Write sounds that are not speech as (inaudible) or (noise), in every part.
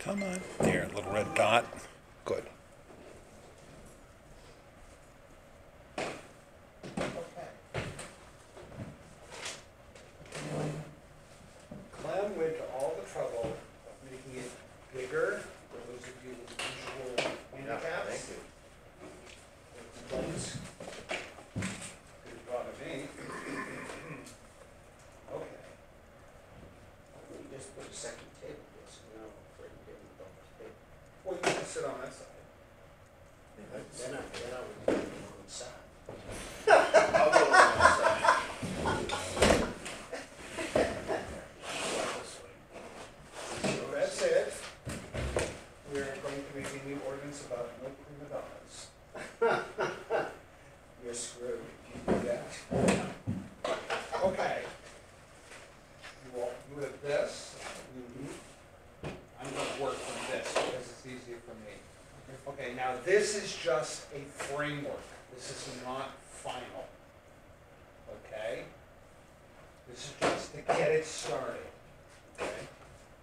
Come on. There, little red dot. Good. Clem went to all the trouble of making it bigger for those of you with visual handicaps. Complaints? Good thought of me. Okay. You just put a second table there, so now I'm afraid you're getting double table. Well, you can sit on that side. Then I, then I would be on one side. I'll go on my side. So that's it. We're going to make a new ordinance about no prima donnas. You're screwed. Yeah. Okay. You all, you have this. I'm gonna work from this because it's easier for me. Okay, now this is just a framework. This is not final. Okay? This is just to get it started. Okay?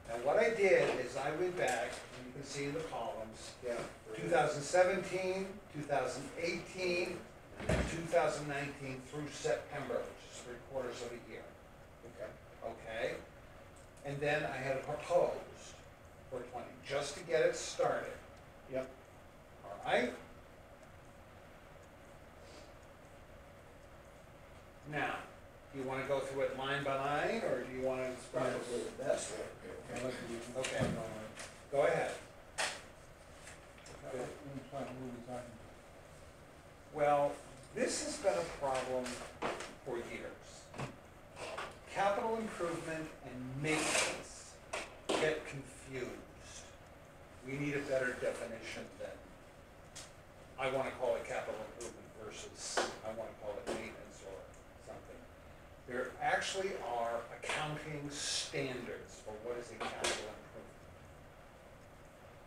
Now what I did is I went back, and you can see in the columns, Yeah. 2017, 2018, and then 2019 through September, which is three quarters of a year, Okay. okay? And then I had a proposed for 20, just to get it started, Yep. All right? Now, do you want to go through it line by line, or do you want to? describe Probably the best way. Okay, go ahead. Well, this has been a problem for years. Capital improvement and maintenance get confused. We need a better definition than, I wanna call it capital improvement versus, I wanna call it maintenance or something. There actually are accounting standards for what is a capital improvement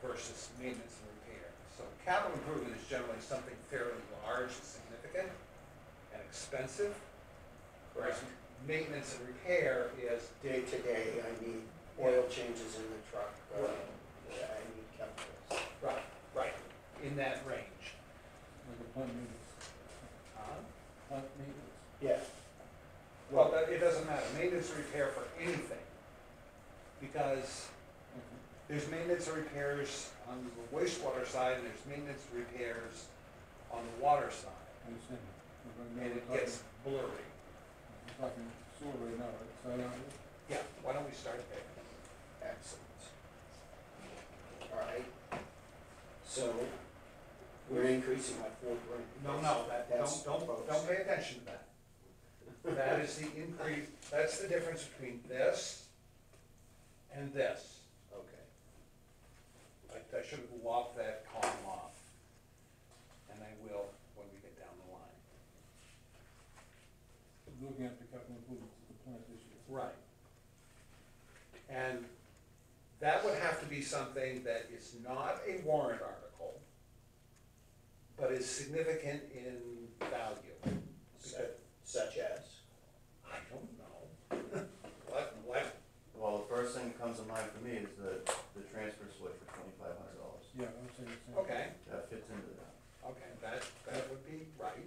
versus maintenance and repair. So capital improvement is generally something fairly large and significant and expensive. Whereas maintenance and repair is, Day to day, I need oil changes in the truck, uh, yeah, I need chemicals. right, right, in that range. Huh? Yeah. Well, that- it doesn't matter, maintenance and repair for anything. Because mm-hmm. there's maintenance and repairs on the wastewater side, and there's maintenance and repairs on the water side. I understand. And it gets blurry. Yeah, why don't we start there? Excellent. All right. So, we're increasing by four grand. No, no, that, That's don't, don't, don't pay attention to that. That is the increase, that's the difference between this and this. Okay. I, I should have lopped that column off. And I will when we get down the line. Looking at the capital improvements of the plant this year. Right. And that would have to be something that is not a warrant article, but is significant in value. Such, such as? I don't know. (laughs) What, what, Well, the first thing that comes to mind for me is the, the transfer switch for twenty-five hundred dollars. Yeah, I would say the same. okay, That fits into that. okay, that, that would be right.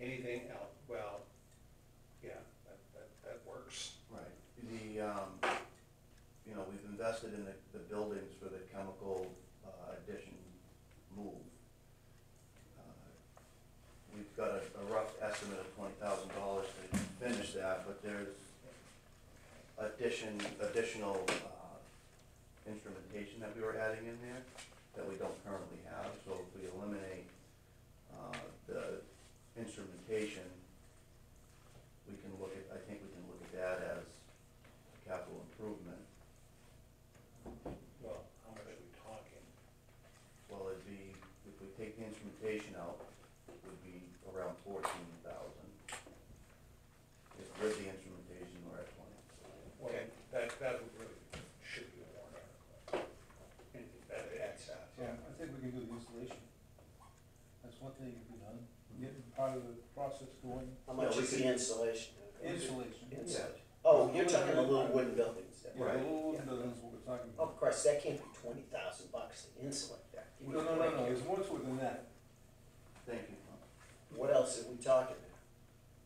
Anything else, well, yeah, that, that, that works. Right. The, um, you know, we've invested in the, the buildings for the chemical, uh, addition move. Uh, We've got a, twenty thousand dollars to finish that, but there's addition, additional, uh, instrumentation that we were adding in there that we don't currently have, so if we eliminate, uh, the instrumentation, we can look at, I think we can look at that as a capital improvement. Well, how much are we talking? Well, it'd be, if we take the instrumentation out, it would be around fourteen thousand. If with the instrumentation, we're at twenty. Well, that, that would really, should be a warrant article. Anything that, that's, uh, Yeah, I think we can do the installation. That's one thing that can be done, getting part of the process going, How much Yeah, we is the could- installation? installation. Installation. Oh, you're talking the little wooden buildings then? Yeah, Right. the little wooden buildings, what we're talking Oh, about. of course, that can't be twenty thousand bucks to insulate that. Give No, no, no, no, here. there's more to it than that. Thank you. What else are we talking about?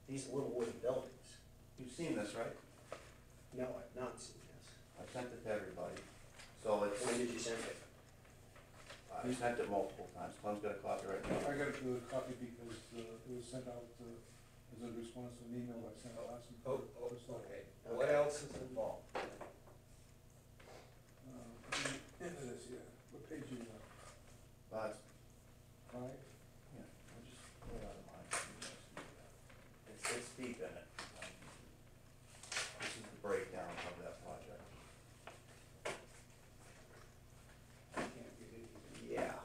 These little wooden buildings. You've seen this, right? No, I've not seen this. I sent it to everybody. So it's, When did you send it? I sent it multiple times. Tom's got a copy right now. I got it to a copy because, uh, it was sent out, uh, as a response to an email I sent out last week. Oh, oh, Just like, okay, what else is involved? uh, End of this, yeah, what page is that, Uh, it's, five? yeah, I'll just pull it out of mine. It's, it's deep in it. This is the breakdown of that project. Yeah,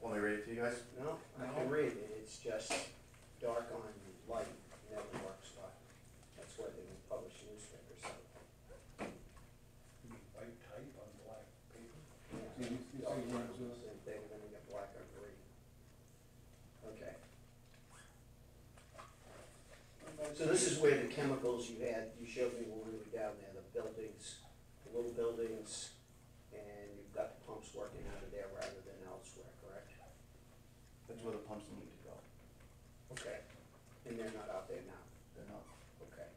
Want me to read it to you guys? no, I No. can read it, it's just dark on light, never works well. That's why they don't publish newspapers, so. White type on black paper? yeah. See, these- these Dark things on aren't, uh, Same thing, then we get black on green. Okay. So this is where the chemicals you had, you showed me when we were down there, the buildings, the little buildings, and you've got the pumps working out of there rather than elsewhere, correct? That's where the pumps need to go. Okay, and they're not out there now, They're not. okay.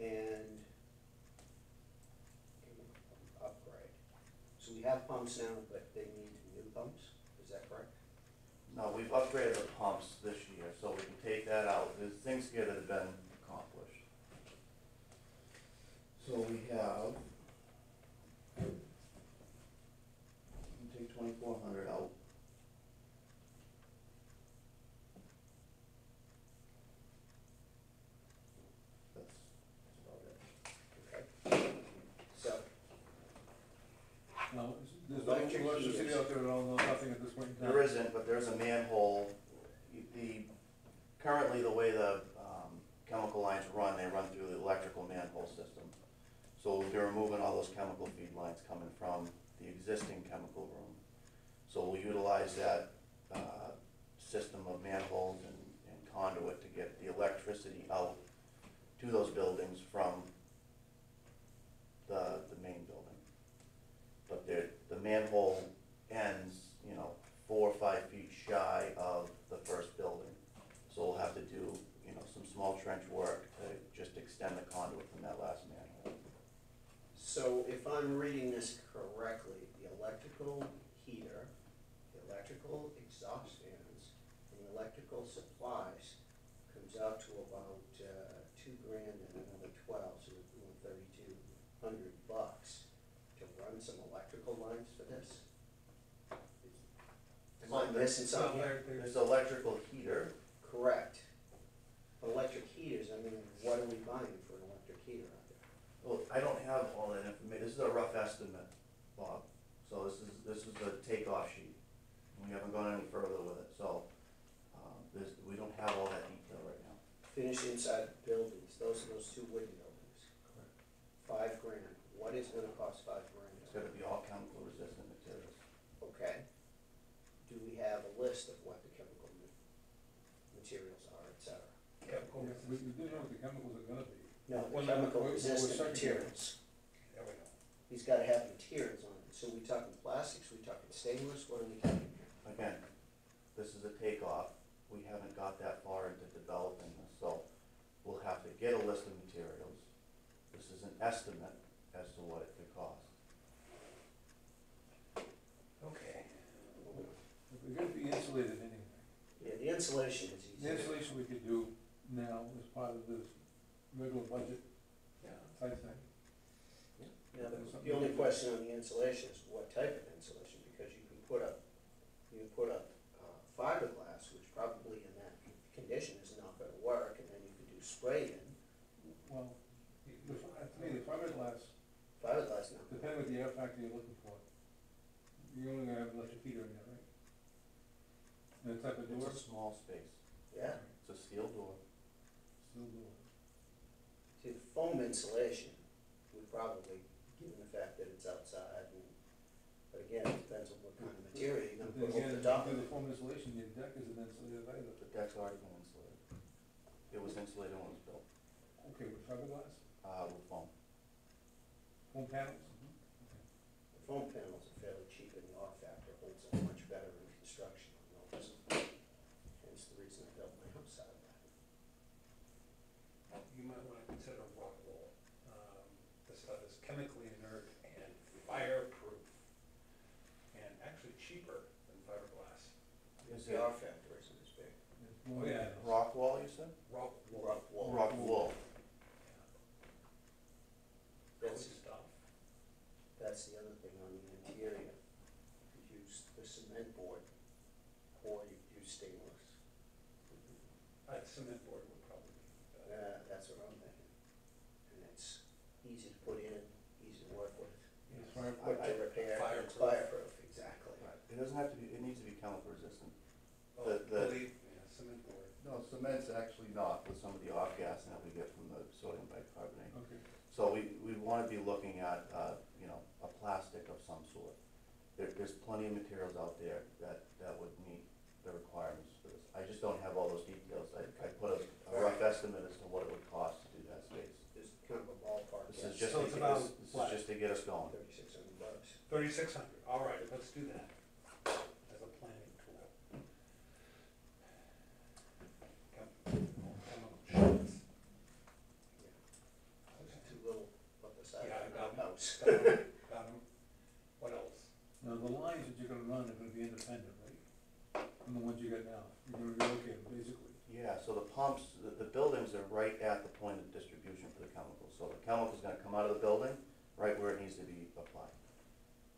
And upgrade. So we have pumps now, but they need new pumps, is that correct? No, we've upgraded the pumps this year, so we can take that out, there's things here that have been accomplished. So we have. we can Take twenty-four hundred out. That's, that's about it. Okay. So, No, it's- there's no Electric electricity heaters. out there at all, no, nothing at this point in time. There isn't, but there's a manhole, the, currently the way the, um, chemical lines run, they run through the electrical manhole system. So we'll be removing all those chemical feed lines coming from the existing chemical room. So we'll utilize that, uh, system of manholes and, and conduit to get the electricity out to those buildings from the, the main building. But the, manhole ends, you know, four or five feet shy of. So we'll have to do, you know, some small trench work to just extend the conduit from that last manhole. so if I'm reading this correctly, the electrical heater, the electrical exhaust fans, and the electrical supplies comes out to about, uh, two grand and another twelve, so we're doing thirty-two hundred bucks to run some electrical lines for this? Am I missing something? There's electrical heater, Correct. Electric heaters, I mean, what are we buying for an electric heater out there? well, I don't have all that information, this is a rough estimate, Bob. So this is, this is the takeoff sheet. We haven't gone any further with it, so, um, this, we don't have all that detail right now. Finish inside buildings, those are those two wooden buildings. Five grand, what is gonna cost five grand? It's gonna be all chemical resistant materials. Okay. Do we have a list of what the chemical ma- materials are, et cetera? Chemical Yeah, We, we do know what the chemicals are gonna be. No, Well, the no, chemical we're- we're resistant materials. There we go. He's gotta have materials on it, so we talking plastics, we talking stainless, what are we talking here? Again, this is a takeoff, we haven't got that far into developing this, so we'll have to get a list of materials. This is an estimate as to what it could cost. Okay. We're gonna be insulated anyway. Yeah, the insulation is easy. The insulation we could do now as part of this regular budget Yeah. type thing. Now, the, the only question on the insulation is what type of insulation, because you can put up, you can put up uh, fiberglass, which probably in that condition is not gonna work, and then you could do spray in, Well, the, fi- to me, the fiberglass, fiberglass now. depending what the air factor you're looking for, you're only gonna have electric heater in there, right? And the type of door, It's a small space, Yeah, it's a steel door. Still door. see, the foam insulation would probably, given the fact that it's outside, and, but again, it depends on what kind of material you're But gonna put again, over the top of the it. foam insulation, the deck isn't insulated either. The deck's already been insulated. It was insulated when it was built, Okay, with fiberglass? uh, with foam. Home panels? The foam panels are fairly cheap and the R factor holds up much better in construction on those. Hence the reason I built my house out of that. You might wanna consider rock wool. Um, This stuff is chemically inert and fireproof, and actually cheaper than fiberglass. Is The it R factor isn't as big. It's Oh, yeah. rock wall, you said? Rock wall. Rock wool. Rock wool. That's, stuff. that's the other thing on the interior. You could use the cement board or you could use stainless. Uh, cement board would probably be better. Uh, that's what I'm thinking. And it's easy to put in, easy to work with, It's fire- quick to repair, and Fireproof. fireproof, exactly. It doesn't have to be, it needs to be chemical resistant. Oh, The- the- believe, yeah, cement board. No, cement's actually not with some of the off-gassing that we get from the sodium bicarbonate. Okay. So we, we wanna be looking at, uh, you know, a plastic of some sort. There, there's plenty of materials out there that, that would meet the requirements for this. I just don't have all those details. I, I put a, a rough estimate as to what it would cost to do that space. Just kind of a ballpark This is guess, just So to it's get us, about this what? is just to get us going. thirty-six hundred bucks. Thirty-six hundred, all right, let's do that as a planning tool. Chem- chemical sheds. It's too little up the side Yeah, I of got the house. Got 'em, got 'em. What else? Now, the lines that you're gonna run are gonna be independent, right? From the ones you got now, you're gonna relocate them, basically. Yeah, so the pumps, the, the buildings are right at the point of distribution for the chemicals. So the chemical's gonna come out of the building, right where it needs to be applied.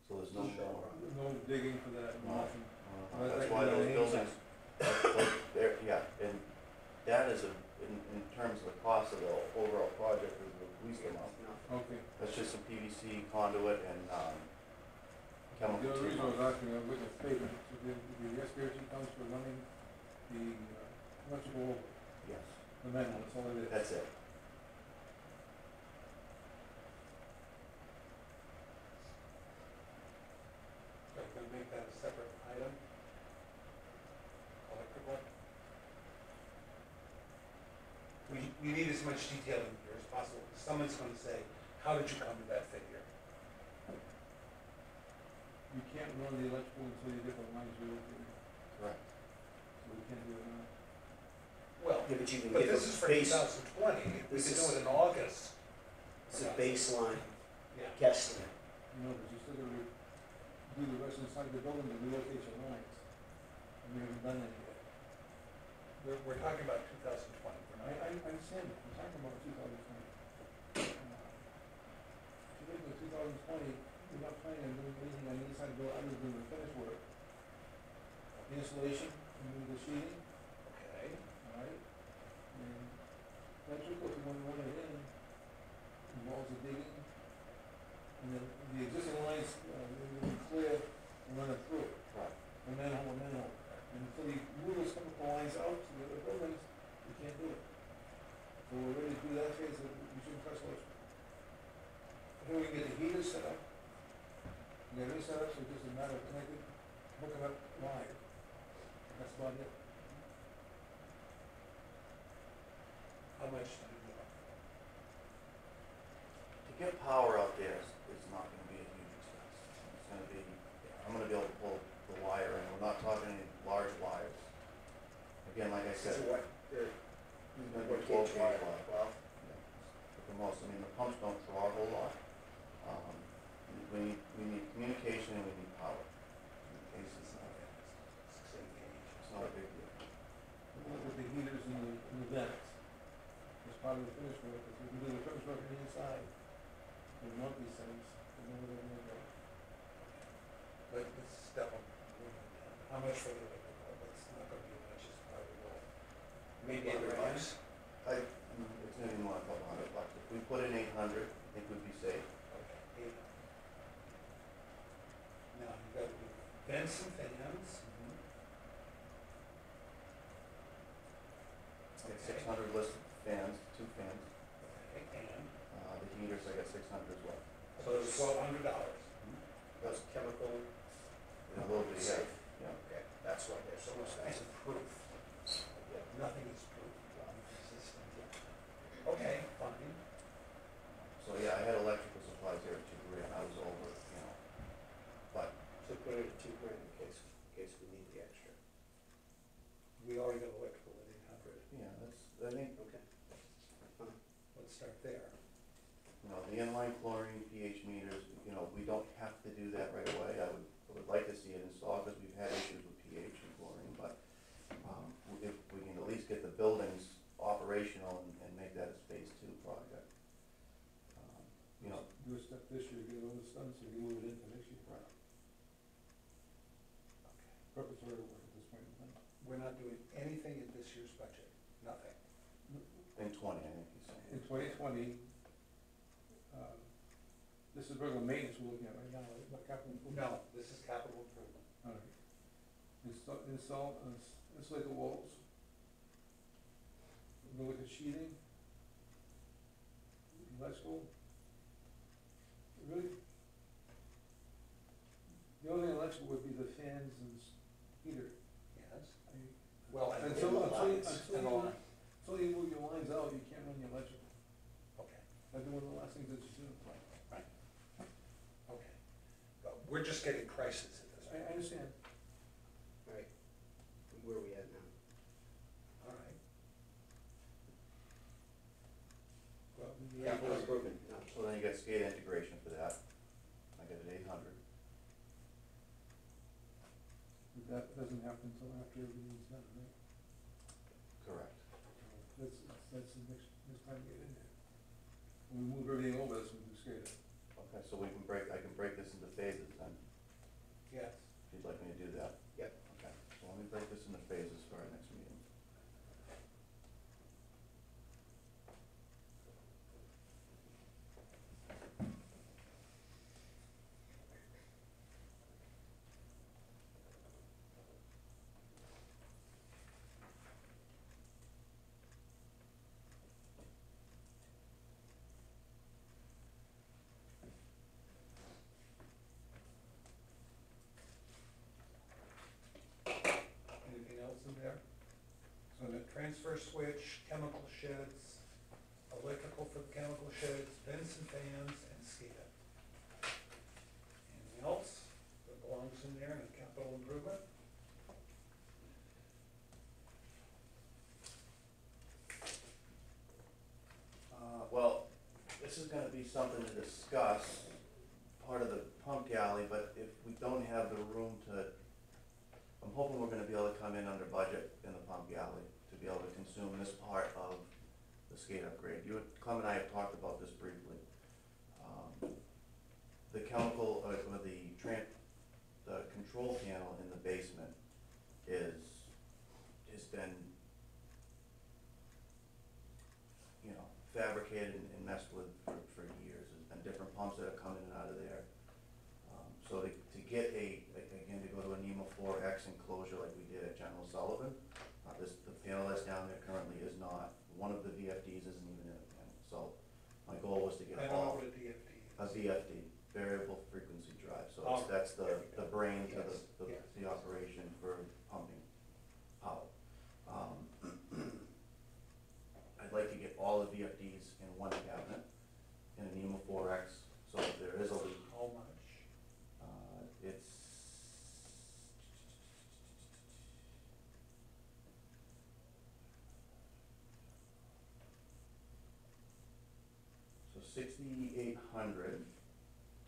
So there's no Sure. more. No digging for that, No. nothing. Uh, That's why those ain't buildings, those- they're, yeah, and that is a, in, in terms of the cost of the overall project is the least amount. Okay. That's just some PVC conduit and, um, The chemical. other reason I was treatment. asking, I witnessed pavement, so the, the SBRT comes for running the uh, electrical, Yes, the manual, that's all it is. that's it. Are you gonna make that a separate item? Electrical? We, we need as much detail in here as possible. Someone's going to say, how did you come to that figure? You can't run the electrical until you get different lines we looked at. So we can't do it now. Well, yeah, but you can but this is for base, 2020. We can do it in August. It's a baseline yeah. guesstimate. You know, but you still going to do the rest inside the building to relocate your lines. And we haven't done that yet. We're, we're talking about 2020. I, I, I understand that. I'm talking about 2020. Thousand twenty, you're not planning on doing anything on the inside of the building other than the finish work. The Insulation, and then the sheeting, Okay, alright? And electrical, if you wanna run it in, involves the digging. And then the existing lines, uh, we will clear and run it through, Right. the manhole, and manhole. And until you move those the lines out to the other buildings, you can't do it. So we're ready to do that phase, that we shouldn't touch electrical. Then we can get the heaters set up. We got everything set up, so it's just a matter of connecting, hooking up live. That's about it. how much do you need? To get power out there is, is not gonna be a huge expense. It's gonna be, I'm gonna be able to pull the wire in, we're not talking any large wires. Again, like I said, So what, the, it's gonna what be twelve gauge gauge wire, wire. well, Yeah, At the most, I mean, the pumps don't draw a whole lot. Um, we need, we need communication and we need power. Communication is not, Sixteen gauge. it's not a big deal. Look at the heaters and the, and the vents. It's part of the finish work, if we can do the finish work on the inside, and mount these things, and then we're gonna go. But let's step on, how much for the electrical, that's not gonna be much, it's probably will. Maybe a Hundred grand. bucks. I, it's gonna be more than a couple hundred bucks. If we put in eight hundred, I think we'd be safe. Okay, eight. Now, you gotta vents and fans. Get six hundred listed fans, two fans. Okay, and, Uh, the heaters, I got six hundred as well. so it's twelve hundred dollars. Those chemical, It will be, yeah, safe, yeah. okay, that's why they're so It's expensive. proof, Yeah. nothing is proof, resistant. Okay, fine. So, yeah, I had electrical supplies here at start there. You know, the inline chlorine pH meters, you know, we don't have to do that right away. I would, I would like to see it installed because we've had issues with pH and chlorine, but, um, if we can at least get the buildings operational and, and make that a phase two project. Um, You know, Do a step this year, to get all this done, so you can move it into next year. right. Preparatory work at this point in time. We're not doing anything in this year's budget, nothing. in twenty, I think he's saying. In twenty twenty, this is regular maintenance we're looking at right now, right, not capital improvement? No, this is capital improvement. All right. Install, install, insulate the walls. We'll look at sheathing. Electrical. Really? The only electrical would be the fans and s- heater. Yes. I Well, and Until, until, you- until you, until you move your lines out, you can't run the electrical. Okay, That'd be one of the last things that you do. okay. But we're just getting prices at this I, I understand. Right, where are we at now? All right. Well, the- Capital improvement, no, So then you got SCADA integration for that. I got it eight hundred. But That doesn't happen until after everything's done, right? Correct. That's, that's the next, next time we get in there. When we move everything over, that's when we skate it. Okay, so we can break, I can break this into phases then, Yes. if you'd like me to do that. Yep. Okay, so let me break this into phases for our next meeting. Anything else in there? So the switch, chemical sheds, electrical for the chemical sheds, vents and fans, and SCADA. Anything else that belongs in there in capital improvement? Uh, well, this is gonna be something to discuss, part of the pump galley, but if we don't have the room to, I'm hoping we're gonna be able to come in under budget in the pump galley to be able to consume this part of the skate upgrade. You, had- Clem and I have talked about this briefly. Um, The chemical, uh, or the tran, the control panel in the basement is, has been you know, fabricated and and messed with for, for years. There's been different pumps that have come in and out of there. Um, So to, to get a, again, to go to a NEMA four X enclosure like we did at General Sullivan, uh, this, the panel that's down there currently is not, one of the VFDs isn't even in the panel. So my goal was to get I don't know all, what a DFD a is. VFD, variable frequency drive. So it's, that's the, the go. brain to the, the, yes. the operation for pumping power. Um, (clears throat) I'd like to get all the VFDs in one cabinet, in an NEMA four X, so if there is a leak, How much? uh, it's. So sixty-eight hundred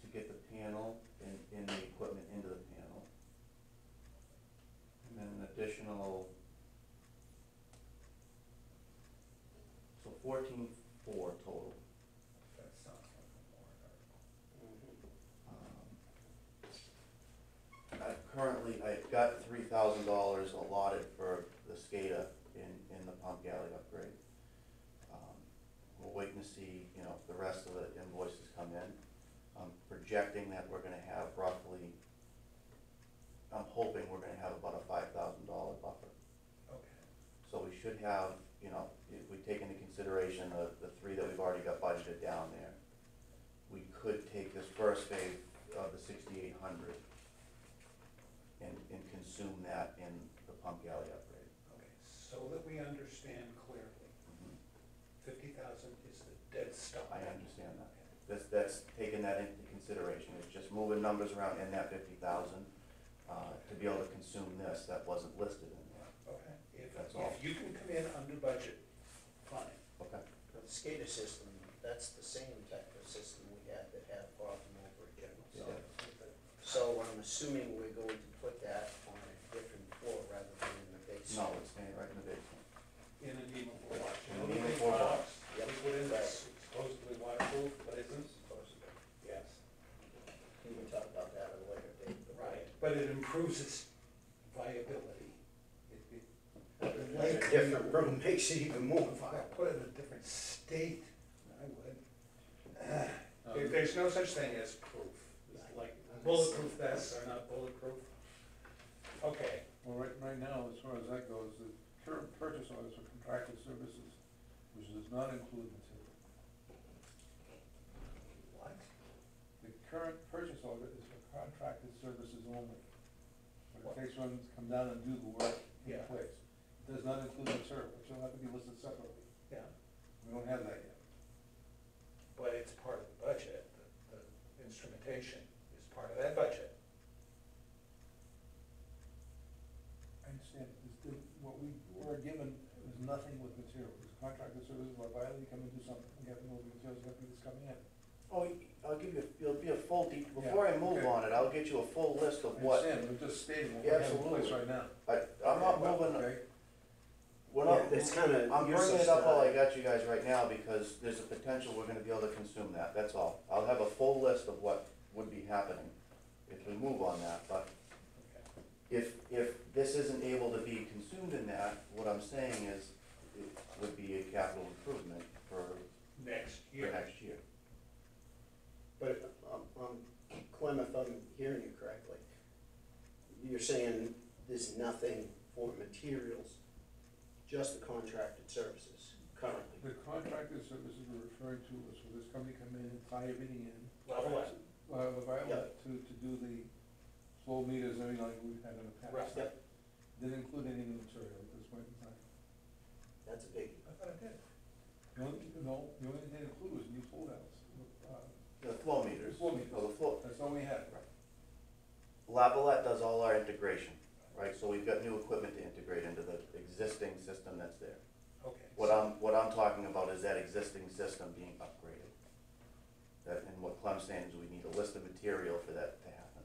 to get the panel and the equipment into the panel. And then an additional. So fourteen-four total. That sounds like a warrant article. Mhm. Um, I currently, I've got three thousand dollars allotted for the SCADA in, in the pump galley upgrade. Um, We're waiting to see, you know, if the rest of the invoices come in. I'm projecting that we're gonna have roughly, I'm hoping we're gonna have about a five thousand dollar buffer. Okay. So we should have, you know, if we take into consideration the, the three that we've already got budgeted down there, we could take this first phase of the sixty-eight hundred and, and consume that in the pump galley upgrade. Okay, so that we understand clearly, fifty thousand is the dead stop. I understand that. That's, that's taking that into consideration, it's just moving numbers around in that fifty thousand, uh, to be able to consume this that wasn't listed in there. Okay, if, That's all. if you can come in under budget, fine. Okay, The SCADA system that's the same type of system we had that had a problem over at General Yeah. Mills. So I'm assuming we're going to put that on a different floor rather than in the basement. No, it's staying right in the basement. In a NEMA four box. In a You know the NEMA four box. box Yep. We put in Right. that's supposedly waterproof, but isn't? Supposedly. Yes. We can talk about that at a later date. but- Right, but it improves its viability. It, it, A different room makes it even more if I viable. put it in a different state, I would. Um, There- There's no such thing as proof, It's like bulletproof vests are not bulletproof. Okay, Well, right, right now, as far as that goes, the current purchase orders for contracted services, which does not include material. what? The current purchase order is for contracted services only. When it takes one to come down and do the work in Yeah. place. It does not include material, which will have to be listed separately. Yeah, We don't have that yet. but it's part of the budget, the, the instrumentation is part of that budget. I understand, It's the, what we were given was nothing with material, it was contracted services, where Viley come and do something, we have to move the materials, we have to be this coming in. Oh, I'll give you, it'll be a full, de- Yeah, before I move okay. on it, I'll get you a full list I of what, understand, we're just stating what we Yeah, have in place absolutely. right now. I, I'm not moving, Okay, we're not, Yeah, It's kinda. I'm bringing it up to- while I got you guys right now because there's a potential we're gonna be able to consume that, that's all. I'll have a full list of what would be happening if we move on that, but Okay. if, if this isn't able to be consumed in that, what I'm saying is it would be a capital improvement for, Next for year. next year. But, um, um, Clem, if I'm hearing you correctly, you're saying there's nothing for materials, just the contracted services currently? the contracted services we're referring to was for this company come in and tie everything in. Level it. Uh, the Yeah. Violet to, to do the flow meters and everything like we've had in the Right. past. Yep, Didn't include any new material at this point in time. that's a big, I thought it did. The only, no, the only thing they included was new flow valves. Uh, The flow meters. Flow meters. Oh, the flow, That's all we had. Right. Lavalette does all our integration, right, so we've got new equipment to integrate into the existing system that's there. Okay. What I'm, what I'm talking about is that existing system being upgraded. That, and what Clem's saying is we need a list of material for that to happen.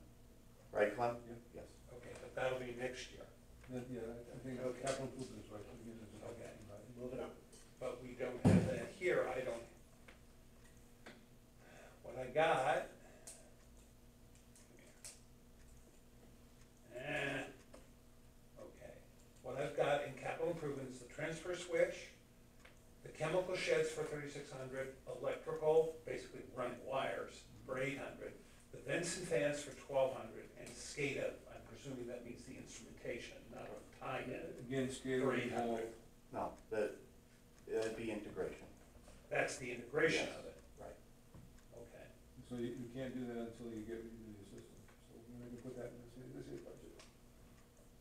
Right, Clem? Yeah. Yes. Okay, but that'll be next year, Then, yeah, I- I think Okay. capital improvement is right, we get it. Okay. moving on. but we don't have that here, I don't. What I got. Eh, okay, what I've got in capital improvements, the transfer switch, the chemical sheds for thirty-six hundred, electrical, basically running wires for eight hundred, the vents and fans for twelve hundred, and SCADA, I'm presuming that means the instrumentation, not a tie-in. Again, scale For 800. No, the, it'd be integration, That's the integration Yes. of it, right. okay. So you, you can't do that until you get into the system, so we're gonna put that in this, this year's budget.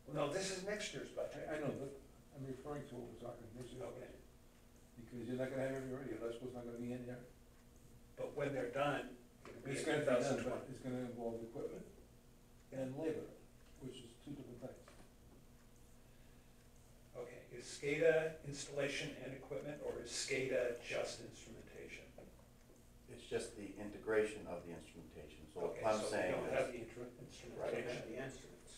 Well, no, this is next year's budget. I, I know, but I'm referring to what we're talking this year's Okay, budget, because you're not gonna have every radio, that's what's not gonna be in there. but when they're done, it'll be It's gonna be done, thousand but twenty. it's gonna involve equipment and labor, which is two different things. Okay, is SCADA installation and equipment, or is SCADA just instrumentation? It's just the integration of the instrumentation, so what Okay, Clem's so we saying don't have is, the intru- Don't have instrumentation. the instruments.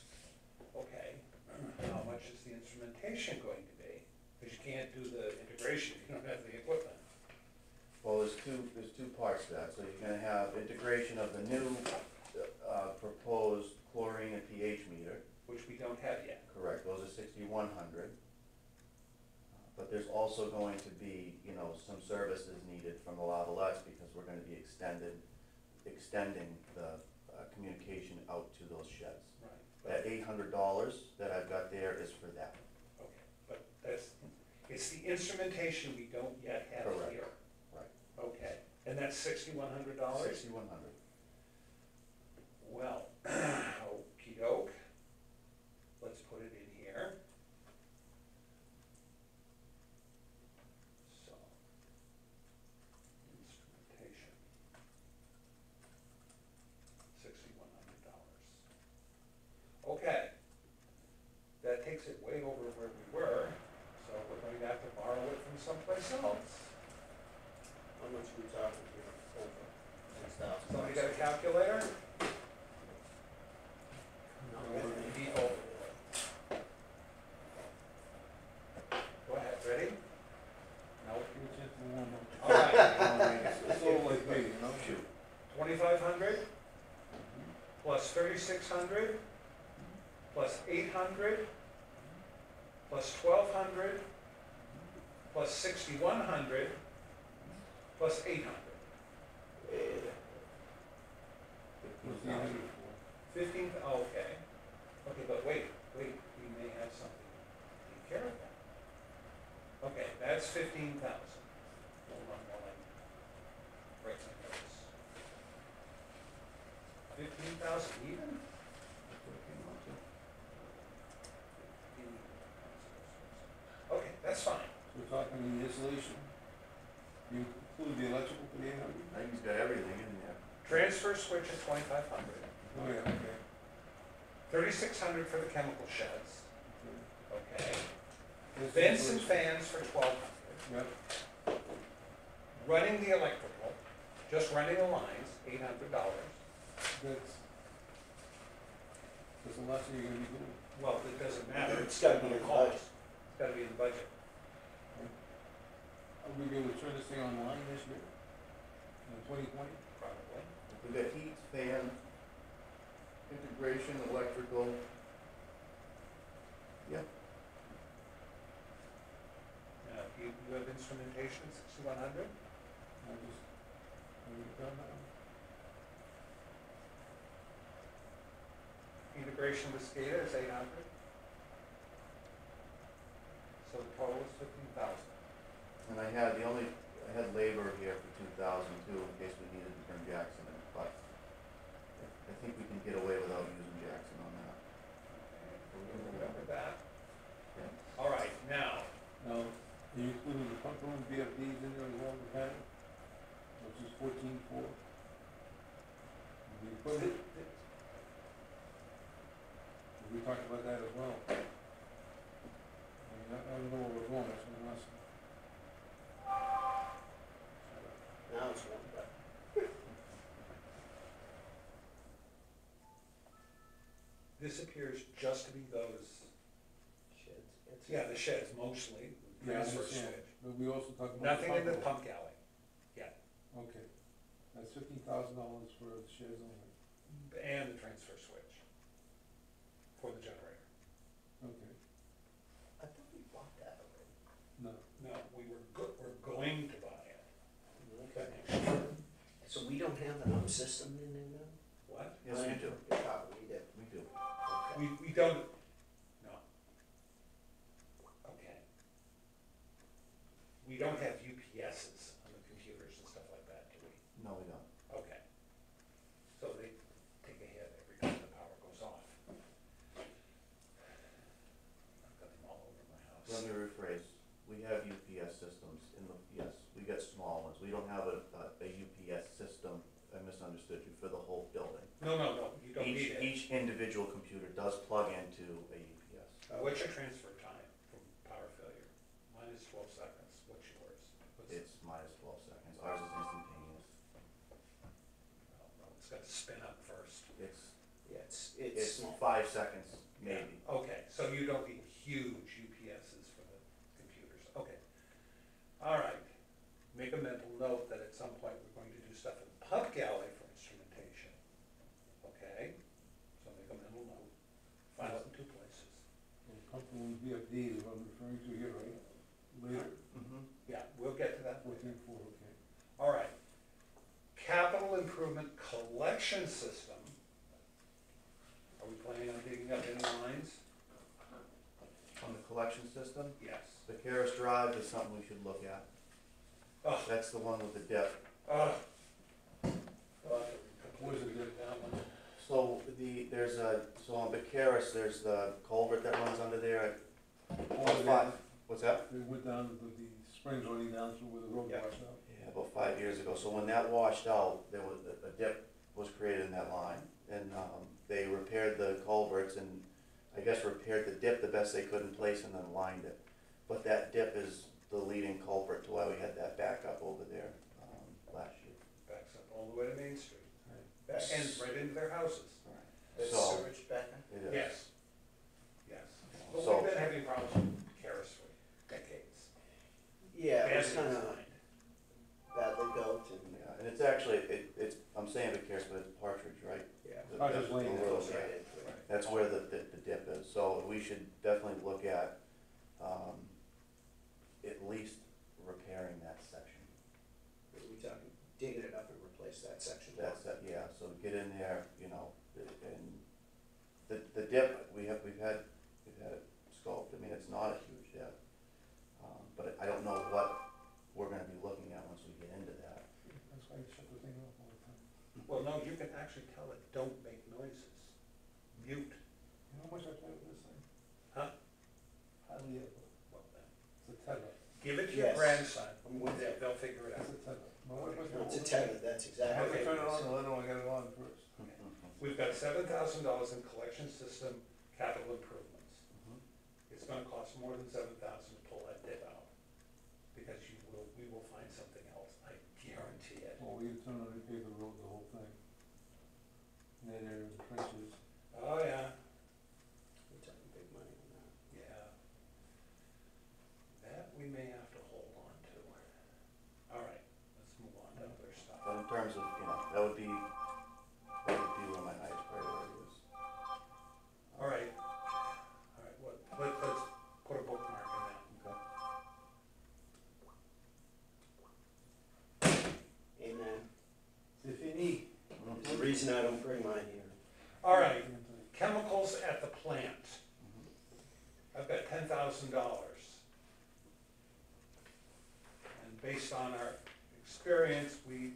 Okay, (clears throat) how much is the instrumentation going to be? Because you can't do the integration if you don't have the equipment. well, there's two, there's two parts to that, so you're gonna have integration of the new, uh, proposed chlorine and pH meter, Which we don't have yet. correct, those are sixty-one hundred. But there's also going to be, you know, some services needed from the Lavalettes, because we're gonna be extended, extending the, uh, communication out to those sheds. Right. That eight hundred dollars that I've got there is for that. Okay, but that's, it's the instrumentation we don't yet have Correct. here. Right. Okay, and that's sixty-one hundred dollars? Sixty-one hundred. Well, (clears throat) 600. Insulation. You include the electrical for the eight hundred? I think he's got everything in there. Transfer switch at twenty-five hundred. Oh, yeah, okay. Thirty-six hundred for the chemical sheds, okay. okay? That's Vents and insulation. fans for twelve hundred. Yep, Running the electrical, just running the lines, eight hundred dollars. that's, that's the last thing you're gonna be doing. Well, it doesn't matter, It's gotta be in the budget. It's gotta be in the budget. Are we gonna turn this thing online this year? In twenty twenty? Probably. We got heat, fan, integration, electrical. Yeah, Uh, you, you have instrumentation, sixty-one hundred? I just, are we done now? Integration with SCADA is eight hundred. So the total is fifteen thousand. And I had, the only, I had labor here for two thousand too, in case we needed to bring Jackson in, but I think we can get away without using Jackson on that. Remember that? Yeah. All right, now, Now, are you including the pump room VFDs in there as well, the panel? Which is fourteen four? The equipment, we talked about that as well. I mean, I, I don't know where we're going, that's what I'm asking. This appears just to be those, sheds. it's- yeah, the sheds mostly, Yeah, I transfer understand. switch. But we also talked about. Nothing in the room. pump galley, Yeah. Okay, that's fifteen thousand dollars for the shares only, and the transfer switch for the generator. okay, I thought we bought that already. no. No, we were go, we're going to buy it. Okay. So we don't have the hub system in there now? What? Yes, we do, Yeah, We, we don't, no. Okay. We don't have UPSs on the computers and stuff like that, do we? No, we don't. Okay. So they take a hit every time the power goes off. I've got them all over my house. Let me rephrase, we have UPS systems in the, yes, we got small ones, we don't have a, a a UPS system, I misunderstood you, for the whole building. No, no, no, you don't Each, need it. each individual computer does plug into a UPS. Uh, What's your transfer time from power failure? Mine is twelve seconds. What's yours? What's- It's minus twelve seconds, ours is instantaneous, Oh, no, It's got to spin up first. it's, Yeah, it's, it's it's small. five seconds, maybe. Okay, so you don't need huge UPSs for the computers, okay. All right, make a mental note that at some point we're going to do stuff in the pump galley for instrumentation. Okay, so make a mental note, file it in two places. So pump room VFD is what to here, right? Later, Mm-hmm. Yeah, we'll get to that later. fourteen four, okay. All right. Capital improvement collection system. Are we planning on digging up any lines? On the collection system, Yes. the Karis Drive is something we should look at, Oh, that's the one with the dip. oh. Where's it that one? So the, there's a, so on Vicaris, there's the culvert that runs under there, about five, what's that? They went down to the springs running down through where the road Yeah. out. Yeah, about five years ago. So when that washed out, there was, a- dip was created in that line. And, um, they repaired the culverts and I guess repaired the dip the best they could in place and then lined it. But that dip is the leading culprit to why we had that backup over there, um, last year. Backs up all the way to Main Street. That and right into their houses. That's So- sewage back? It is. Yes. But So- we've been having problems with Karis for decades. Yeah, it was Badly kinda designed. badly built and, Yeah, and it's actually, it, it's, I'm saying Vicaris, but it's Partridge, right? yeah. The- Partridge the- Lane, the that's road, Right right. into it. That's where the, the, the dip is, so we should definitely look at, um, at least repairing that section. Are we talking digging it up and replace that section? That's, that, yeah, so get in there, you know, and the, the dip, we have, we've had it scoped, I mean, it's not a huge dip. Um, but I don't know what we're gonna be looking at once we get into that. That's why you shut the thing off all the time. Well, no, you can actually tell it, don't make noises. Mute. You know how much I play with this thing? Huh? Hardly ever. Well, then, It's a tether. Give it to your Yes. grandson, I'm with they'll, they'll figure it out. It's a tether. My wife was. No, It's a tether, that's I exactly. have to Okay. turn it on and let her know I got it on first. We've got seven thousand dollars in collection system capital improvements. Gonna cost more than seven reason I don't bring mine here. All right, chemicals at the plant. I've got ten thousand dollars. And based on our experience, we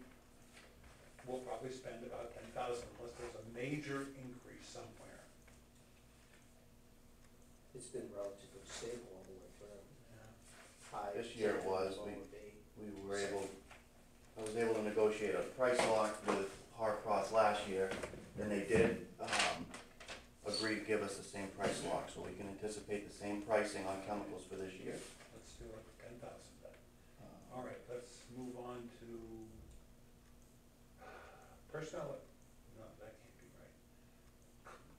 will probably spend about ten thousand unless there's a major increase somewhere. It's been relatively stable all the way through. High This year it was, we- We were able, I was able to negotiate a price lock with Harcross last year, and they did, um, agree to give us the same price lock, so we can anticipate the same pricing on chemicals for this year. Let's do it ten thousand then. Uh, All right, let's move on to personnel, no, that can't be right.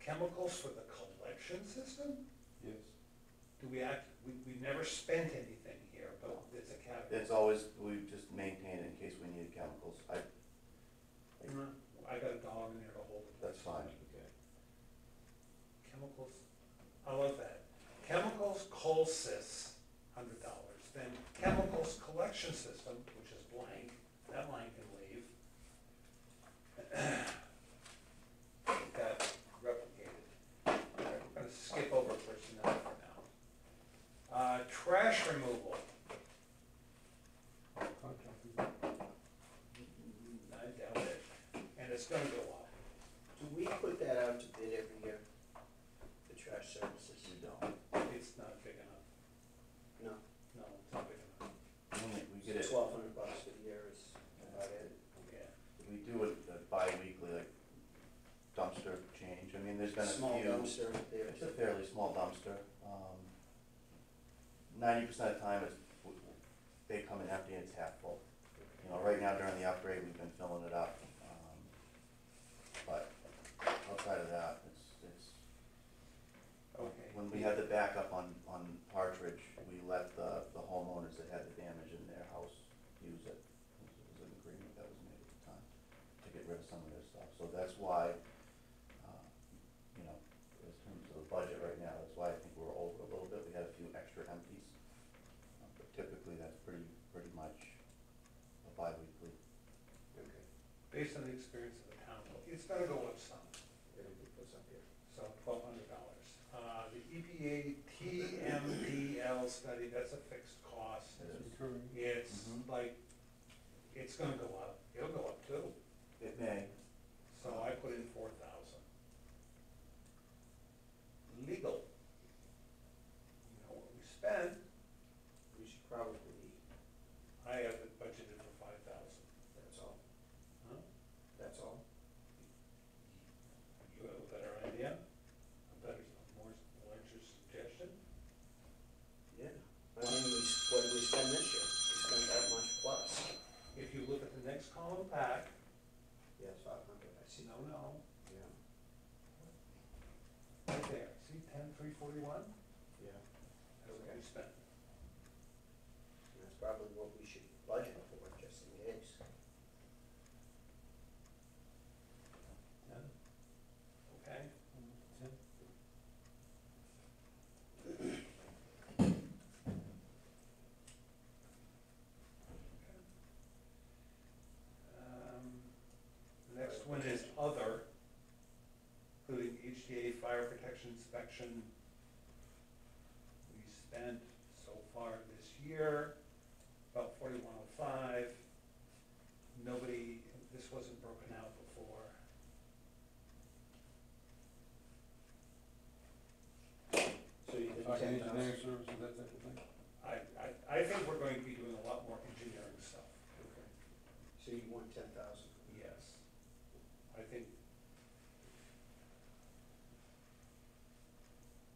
Chemicals for the collection system? Yes. Do we act, we, we never spent anything here, but it's a category. It's always, we just maintain it in case we need chemicals, I, I got a dog in there to hold it. that's fine. Okay. Chemicals, I love that. Chemicals Colsys, hundred dollars. Then chemicals collection system, which is blank, that line can leave. Got replicated. All right, we're gonna skip over personnel for now. Uh, trash removal, Contract is up. I doubt it, and it's gonna go up. Do we put that out to bid every year? The trash services? We don't, It's not big enough. No. No, it's not big enough. we we get it, Twelve hundred bucks a year is about it. Yeah. we do it uh, bi-weekly, like dumpster change, I mean, there's been a few. Dumpster there. It's a fairly small dumpster. Um, Ninety percent of the time, it's, w- w- they come in empty and it's half full. You know, right now during the upgrade, we've been filling it up. um, But outside of that, it's, it's, Okay. when we had the backup on, on Partridge, we let the, the homeowners that had the damage in their house use it. It was an agreement that was made at the time to get rid of some of their stuff. So that's why, uh, you know, in terms of the budget right now, that's why I think we're over a little bit. We had a few extra empties. Uh, But typically, that's pretty, pretty much a bi-weekly. Okay, Based on the experience of the town, it's gonna go up some, everything goes up here. so twelve hundred dollars. Uh, the EPA TMDL study, that's a fixed cost. It is. Recurring. It's Mhm. like, it's gonna go up, it'll go up too, It may, so I put in four thousand. Legal. You know what we spend, We should probably, I have it budgeted for five thousand. that's all, Huh? that's all. You have a better idea? A better, a more, larger suggestion? Yeah. I mean, we, s- what did we spend this year? We spent that much plus. If you look at the next column back, Yeah, it's five hundred, I see. no, no, ten, three forty-one? Yeah. That's what we spent. That's probably what we should budget for, just in case. Ten? Okay, um, the next one is other, including HDA fire protection inspection. We spent so far this year about forty-one oh five. Nobody, this wasn't broken out before. So you did Talking ten thousand? engineering services, that type of thing? I, I, I think we're going to be doing a lot more engineering stuff. Okay. So you want ten thousand? Yes. I think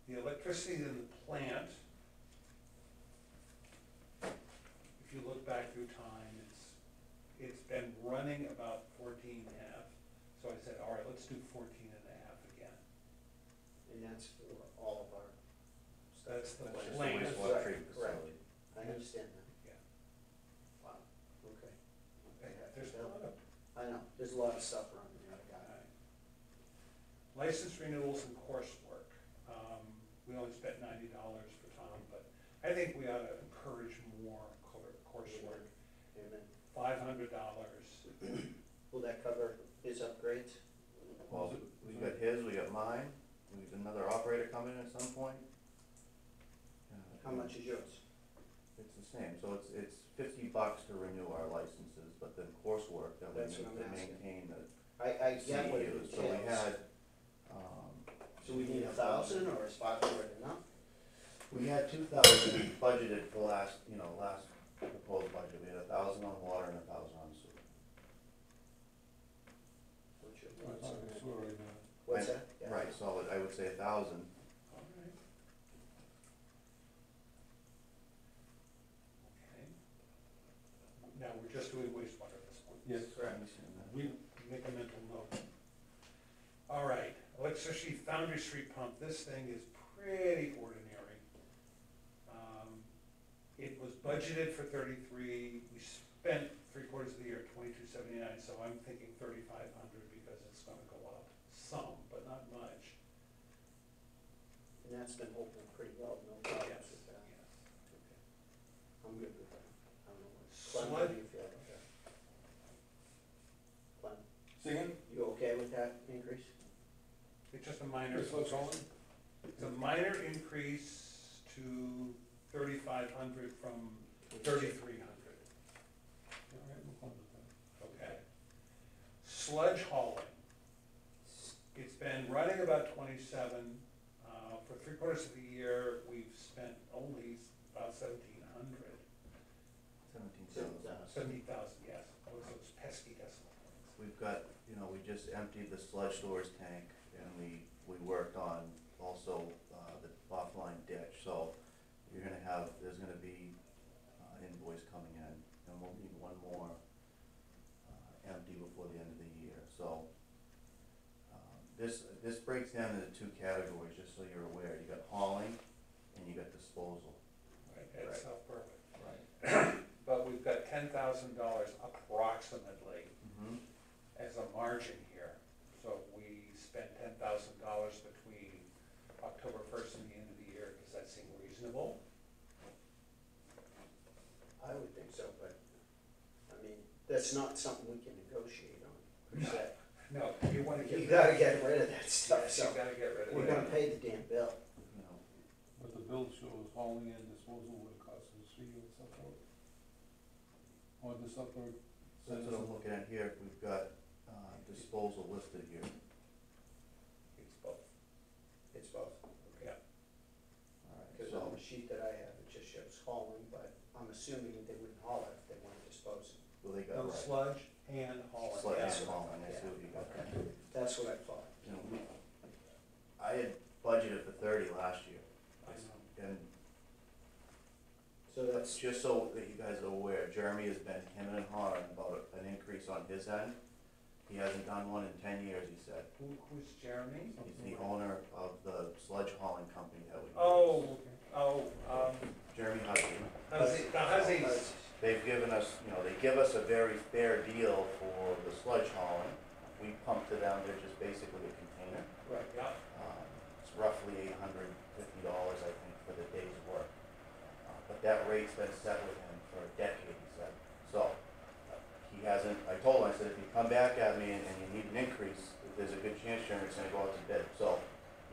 the electricity in the plant, if you look back through time, it's, it's been running about fourteen and a half. So I said, all right, let's do fourteen and a half again. And that's for all of our stuff? That's the That's just a plan. wastewater treatment correct. facility. I understand that. Yeah. Wow, okay. There's a lot of I know, there's a lot of stuff around there, I got it. License renewals and coursework. Um, we only spent ninety dollars for Tom, but I think we ought to encourage more cour- coursework. Amen. Five hundred dollars. Will that cover his upgrades? Well, we got his, we got mine, we got another operator coming in at some point. How much is yours? It's the same, so it's, it's fifty bucks to renew our licenses, but then coursework that we That's need what to I'm asking. maintain the I, I get what it CEUs. So we entails. had, um, So we need a thousand or is five hundred enough? we had two thousand budgeted for last, you know, last proposed budget, we had a thousand on water and a thousand on sewer. What's your We're thoughts talking that? sewer right now. What's that? Yeah. Right, so I would- I would say a thousand, Alright. Okay. Now, we're just doing wastewater at this point. Yes. Correct. We make a mental note. All right, electricity Foundry Street pump, this thing is pretty ordinary. Um, It was budgeted for thirty-three, we spent three quarters of the year twenty-two seventy-nine, so I'm thinking thirty-five hundred because it's gonna go up some, but not much. And that's been holding pretty well, no problems Yes, with that. yes. Okay. I'm good with that. I don't know what, Clem, Slud- how do you feel about that? Clem, Say again? you okay with that increase? It's just a minor, Chris, what's wrong? it's a minor increase to thirty-five hundred from thirty-three hundred. All right, we'll come with that. Okay. Sludge hauling. It's been running about twenty-seven, uh, for three quarters of the year, we've spent only about seventeen hundred. seventeen Seven thousand. thousand. Seventy thousand, yes, those those pesky decimal points. We've got, you know, we just emptied the sludge storage tank and we, we worked on also, uh, the offline ditch, so you're gonna have, there's gonna be, uh, invoice coming in, and we'll need one more, uh, empty before the end of the year, so. um, This, this breaks down into two categories, just so you're aware, you got hauling and you got disposal. Right, at Right. South Berwick. Right. But we've got ten thousand dollars approximately A margin here. So if we spend ten thousand dollars between October first and the end of the year, does that seem reasonable? I would think so, but, I mean, that's not something we can negotiate on, per se. No, you wanna get. You gotta get rid of that Yes, stuff, you so gotta get rid of we're it. gonna pay the damn bill. You know, But the bill shows hauling and disposal would cost us fee and stuff like. Or the stuff or. so that's what I'm looking at here, we've got, disposal listed here. It's both, It's both. yeah. Alright, Because so, on the sheet that I have, it just shows hauling, but I'm assuming they wouldn't haul it if they weren't disposing. well, they got, No right, sludge and hauling. sludge yes. and hauling, I see what you got there. Okay, that's what I thought. You know, I had budgeted for thirty last year, I know. and So that's, just so that you guys are aware, Jeremy has been hemming and hawing about an increase on his end. He hasn't done one in ten years, he said. Who, who's Jeremy? He's the owner of the sludge hauling company that we. Oh, oh, um, Jeremy Hudson. Huzzy, the Huzzies. They've given us, you know, they give us a very fair deal for the sludge hauling. We pump to them, they're just basically a container. Right. Yeah, Um, It's roughly eight hundred fifty dollars, I think, for the day's work. Uh, But that rate's been set with him for a decade, he said. So, uh, he hasn't, I told him, I said, if you come back at me and and you need an increase, there's a good chance Sharon's gonna go out to bid. So,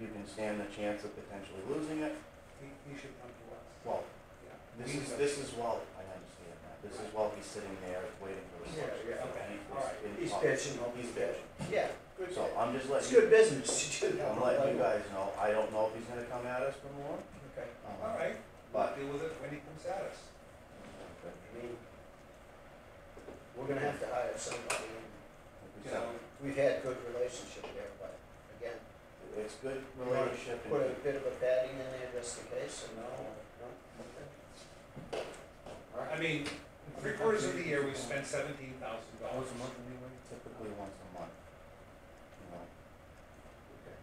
you can stand the chance of potentially losing it. he, he should come to us. Well, Yeah. this We- is, this is while, I understand that, this is while he's sitting there waiting for the Yeah, sludge. yeah, okay, he was all right. in He's talks. pitching. He's bitching. Yeah, good. So I'm just It's letting good you, business to do that. I'm letting you guys know, I don't know if he's gonna come at us for more. Okay, Um, all right, we'll but- deal with it when he comes at us. I mean, we're gonna have to hire somebody, and Like we You said, know, we've had good relationship there, but again, It's good relationship put a and bit of a padding in there just in case, and no, no, okay. I mean, three quarters of the year, we spent seventeen thousand dollars. Once a month anyway? typically once a month. You know, okay.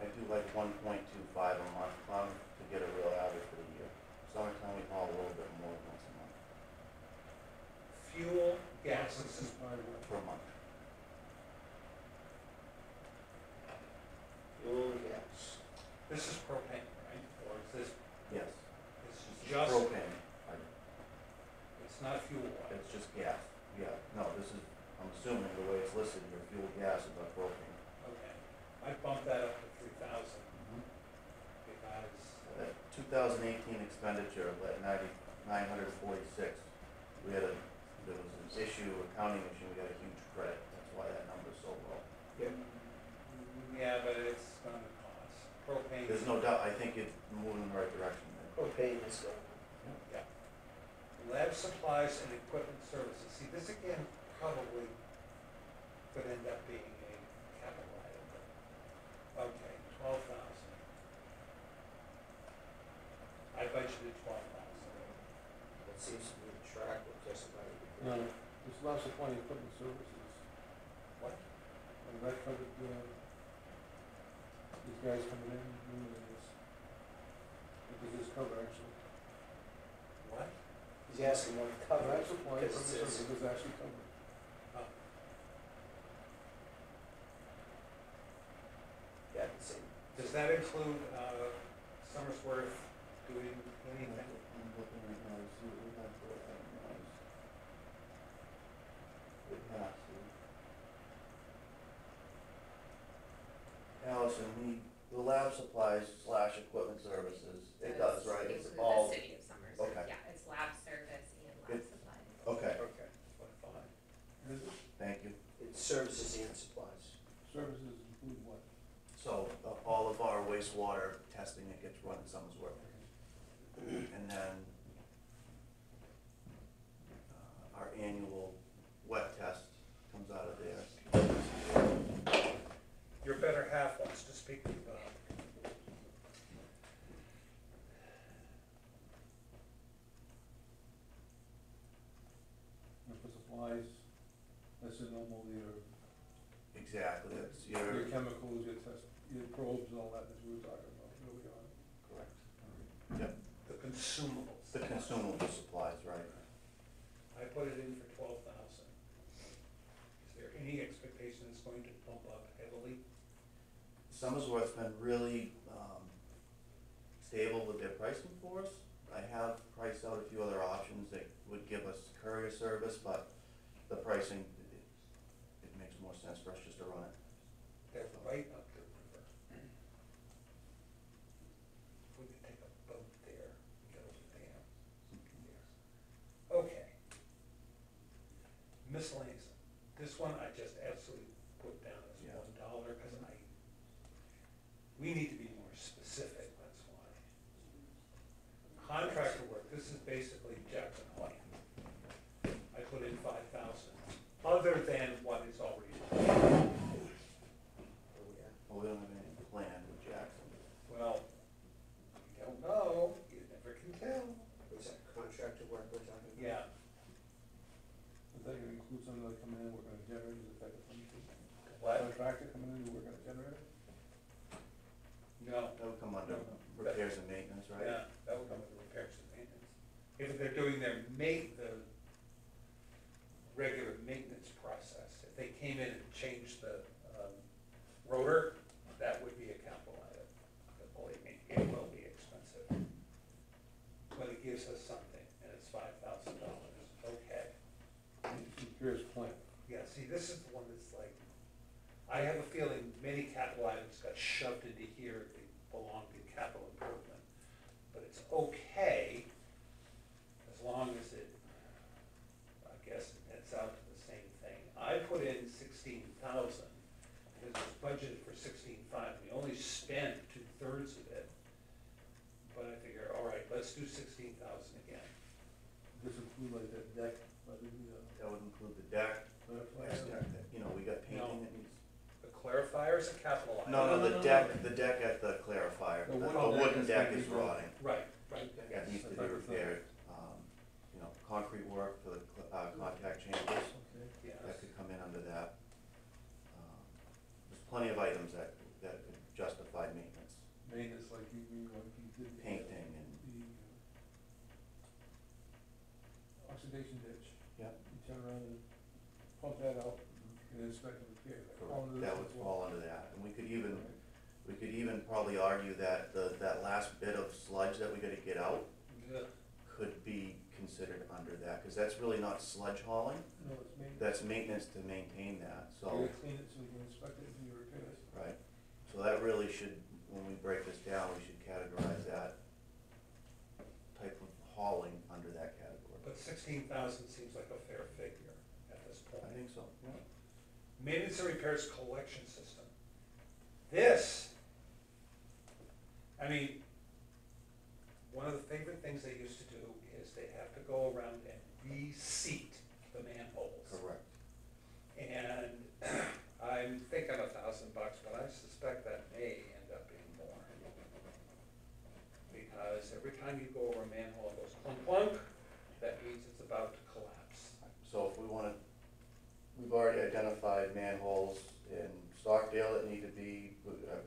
I do like one point two five a month, um, to get a real average for the year. Summertime, we haul a little bit more than once a month, Fuel, gas, and This is part of what- per month. Fuel gas. this is propane, right? Or is this, Yes. this is just, Propane, I- it's not fuel oil? it's just gas, yeah, no, this is, I'm assuming the way it's listed, your fuel gas is not propane. Okay, I bumped that up to three thousand mm-hmm. because, uh, That two thousand eighteen expenditure of that ninety, nine hundred forty-six, we had a, there was an issue, accounting issue, we got a huge credit, that's why that number's so low. yeah, but it's gonna cost. Propane. There's no doubt, I think it's moving in the right direction there. Propane is going. Yeah. Lab supplies and equipment services, see, this again probably could end up being a capital item, but, okay, twelve thousand. I budgeted twelve thousand. It seems to be a track with just about No, everything. this allows supplying equipment services, What? and that covered, uh, these guys coming in, doing this. What does this cover actually? What? He's asking what it Lab covers, supply, because it says, services is actually covered. Oh, yeah, the same. Does that include, uh, Somersworth doing anything? I'm looking right now to see what we have for itemized. It has to. Allison, we, the lab supplies slash equipment services, it does, right? It's include all, The city of Summers, okay. yeah, it's lab service and lab Good. supplies. okay, Okay, that's what I thought. Is it? thank you. It's services and supplies. Services include what? So, uh, all of our wastewater testing that gets run in Somersworth. And then, uh, our annual wet test comes out of there. Your better half wants to speak to you about it. And for supplies, that's your normal, your, Exactly, that's your your, chemicals, your test, your probes, and all that that we were talking about early on. correct, Yep, The consumables. the consumable supplies, right? I put it in for twelve thousand. Is there any expectation it's going to pump up heavily? Somersworth's been really, um, stable with their pricing for us. I have priced out a few other options that would give us courier service, but the pricing, it, makes more sense for us just to run it. They're right up the river. If we could take a boat there, and get over the dam. Yeah. Okay. Miscellaneous, this one I just absolutely put down as Yeah. one dollar, cause I, we need to be more specific, that's why. Contractor work, this is basically Jackson White. I put in five thousand, other than what is already done. Oh, yeah. Well, we don't have anything planned with Jackson. Well, you don't know, you never can tell. Was that contractor work we're talking about? Yeah, Is that gonna include something like coming in, working on generators, that type of thing? tractor coming in to work on the generator? No, That would come under repairs and maintenance, right? yeah, that would come with the repairs and maintenance. If they're doing their ma- the regular maintenance process, if they came in and changed the, um, rotor, that would be a capital item. But believe me, it will be expensive. But it gives us something, and it's five thousand dollars, okay. Repairs plan. Yeah, see, this is the one that's like, I have a feeling many capital items got shoved into here, they belong in capital improvement. But it's okay, as long as it, I guess, it nets out to the same thing. I put in sixteen thousand, because it was budgeted for sixteen-five, we only spent two-thirds of it. But I figure, all right, let's do sixteen thousand again. This include like that deck, like the, That would include the deck, uh, gas deck, that, you know, we got No. painting that needs. The clarifier is a capital item. No, no, no, no, the deck, the deck at the clarifier, The the wooden the deck wooden is deck gonna is be rotting. Right, right, That yes. needs to be thought it was that. repaired, um, you know, concrete work for the, cl- uh, contact chambers, Okay. Yes. that could come in under that. Um, There's plenty of items that, that could justify maintenance, Maintenance, like you, you, like you did. the, painting and, The uh, oxidation ditch. yeah, You turn around and pump that out and inspect and repair that. Fall under that this would as well. fall under that. And we could even, Right. we could even probably argue that the, that last bit of sludge that we gotta get out Yeah. could be considered under that, cause that's really not sludge hauling, No, it's maintenance. that's maintenance to maintain that, so, gotta clean it so you can inspect it and do repairs. right? So that really should, when we break this down, we should categorize that type of hauling under that category. But sixteen thousand seems like a fair figure at this point. I think so, yeah. Maintenance and repairs collection system. This, I mean, one of the favorite things they used to do is they have to go around and reseat the manholes. Correct. And (clears throat) I'm thinking a thousand bucks, but I suspect that may end up being more. Because every time you go over a manhole, it goes clunk clunk, that means it's about to collapse. So if we wanna, we've already identified manholes in Stockdale that need to be uh.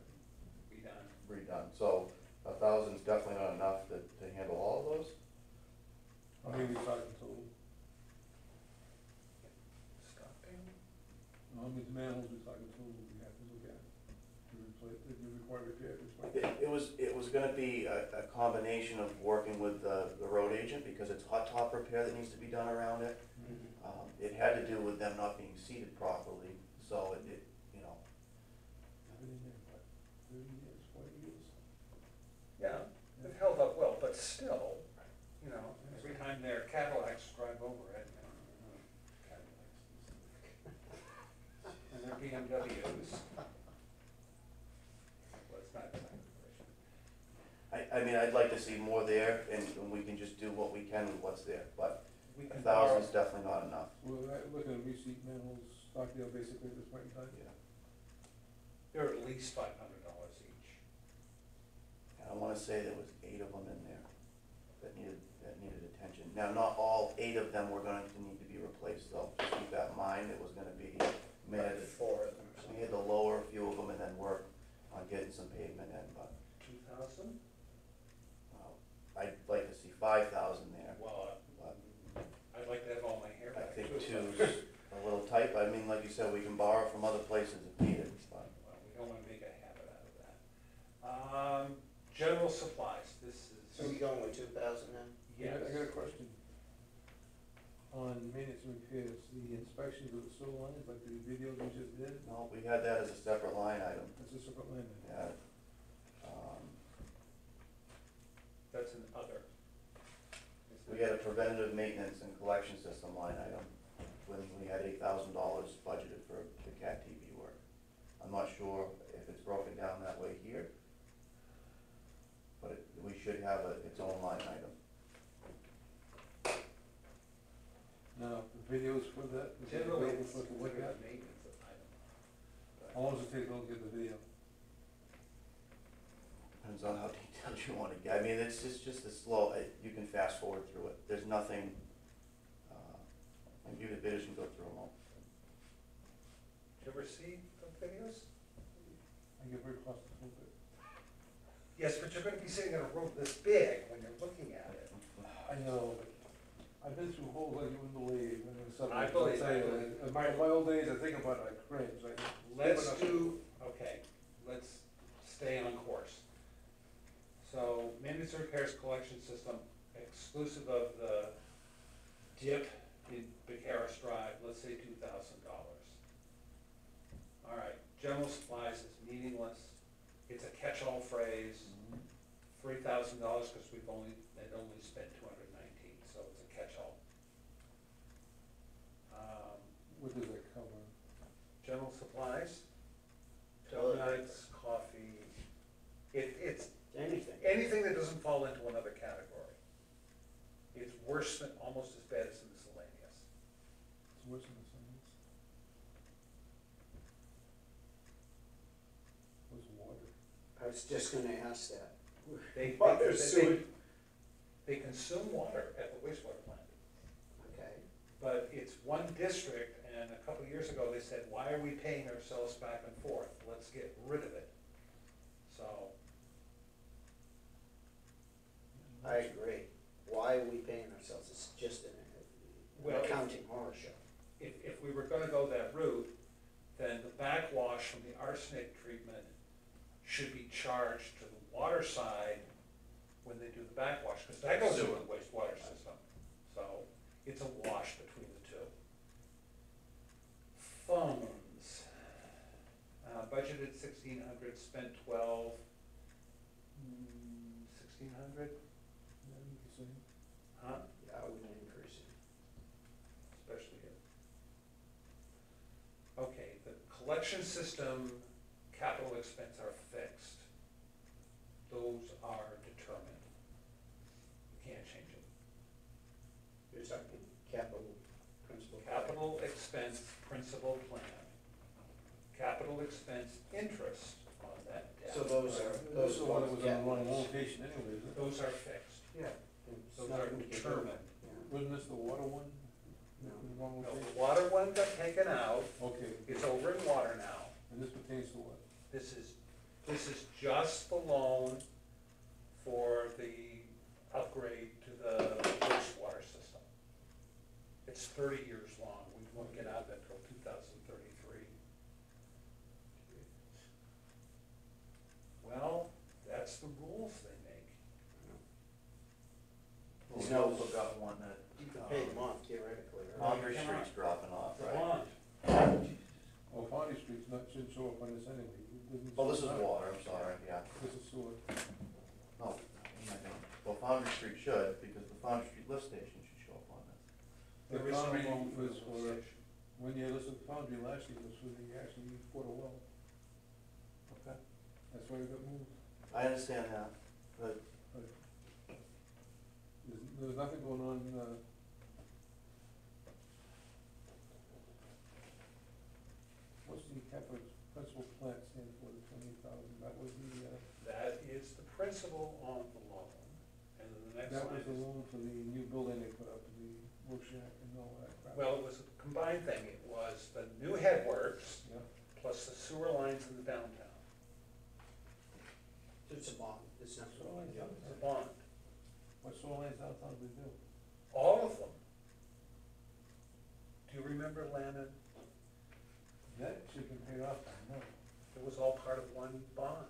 Redone, so a thousand's definitely not enough to, to handle all of those. How many we talking total? How many manholes we talking total we have to look at? To replace, you require repair, like. It, it was, it was gonna be a, a combination of working with the, the road agent, because it's hot top repair that needs to be done around it. Um, it had to do with them not being seated properly, so it, it, you know, I've been in there, what, thirty years, forty years? Yeah, it held up well, but still, you know, every time their Cadillacs drive over it, you know, Cadillacs. And their BMWs. Well, it's not. I, I mean, I'd like to see more there, and, and we can just do what we can with what's there, but We a can borrow, thousand's definitely not enough. We're uh, looking at receipt manholes, Stockdale basically at this point in time. Yeah. they're at least five hundred dollars each. And I wanna say there was eight of them in there that needed, that needed attention. Now, not all eight of them were going to need to be replaced, though, just keep that in mind, it was gonna be, we had, Like Four of them or we had to lower a few of them and then work on getting some pavement in, but, Two thousand? well, I'd like to see five thousand there, Well, but I'd like to have all my hair I back think too. two's a little tight, but I mean, like you said, we can borrow from other places if needed, but. Well, we don't wanna make a habit out of that. Um, general supplies, this is. So we is, going with two thousand then? I got- I got a question. On maintenance and repairs, the inspections of the sewer lines, like the video we just did, No, we had that as a separate line item, that's a separate line. item. yeah. Um, that's an other. We had a preventative maintenance and collection system line item, when we had eight thousand dollars budgeted for the CAT TV work. I'm not sure if it's broken down that way here, but it, we should have a, its own line item. Now, the videos for that, is it Generally, available it's for us to look considered at? a maintenance item. But- How long does it take to look at the video? Depends on how (laughs) detailed you wanna get, I mean, it's just, just a slow, uh, you can fast forward through it, there's nothing, uh, I can give you the videos, you can go through them all. Did you ever see the videos? I get very claustrophobic. Yes, but you're gonna be sitting in a room this big when you're looking at it. I know, I've been through holes like you wouldn't believe, and something, I believe, I believe. in my, my old days, I think about it, I cringe, like. Let's do, okay, let's stay on course. So maintenance and repairs collection system exclusive of the dip in Vicaris Drive, let's say two thousand dollars. All right, general supplies is meaningless, it's a catch-all phrase, three thousand dollars, cause we've only, they'd only spent two hundred nineteen, so it's a catch-all. Um, What does that cover? general supplies, Toilet donuts, coffee, it, it's Anything. anything that doesn't fall into another category. It's worse than, almost as bad as the miscellaneous. It's worse than the sentence. What's water? I was just gonna ask that. They, Water, they, they, sewer. they consume water at the wastewater plant, Okay, but it's one district, and a couple of years ago, they said, why are we paying ourselves back and forth? Let's get rid of it. So, I agree. Why are we paying ourselves? It's just an, Well, an if- accounting horror show. if, if we were gonna go that route, then the backwash from the arsenic treatment should be charged to the water side when they do the backwash, because that goes into the wastewater system. So it's a wash between the two. Phones. Uh, budgeted sixteen hundred, spent twelve. Hmm, Sixteen hundred, Yeah, you can say. huh? Yeah, I wouldn't increase it. especially here. Okay, the collection system capital expense are fixed. Those are determined. You can't change them. You're talking capital principal. Capital expense principal plan. Capital expense interest on that debt. So those are, Those those are the one that both was in the get. location anyway, isn't? Those are fixed. Yeah. Those are determined. Wasn't this the water one? No. The wrong No, location? the water one got taken out, Okay, it's over in water now. and this pertains to what? This is, this is just the loan for the upgrade to the wastewater system. It's thirty years long, we won't get out of it until two thousand thirty-three. Well, that's the rules they make. Well, we also got one that, You could pay them um, off theoretically, right? Laundry Street's dropping off, The right? bond, Oh, Foundry Street's not, shouldn't show up on this anyway. It Oh, this is show up. water, I'm sorry, yeah. This is sewer. Oh, I think- well, Foundry Street should, because the Foundry Street lift station should show up on this. The there is no Foundry loan for was the for, station. when you listed Foundry last year, was for the, actually, for the well. Okay. That's why it got moved. I understand that, but There's, there's nothing going on, uh. What's the capital principal plant stand for, the twenty thousand, that was the, uh, That is the principal on the loan, and then the next that line was the is loan for the new building they put up, the work shack and all that crap. Well, it was a combined thing, it was the new headworks Yeah, plus the sewer lines in the downtown, It's a bond, it's not. So, yeah. it's a bond, what soil lines downtown we do? all of them. Do you remember Lannon? That should have been paid off by now. It was all part of one bond.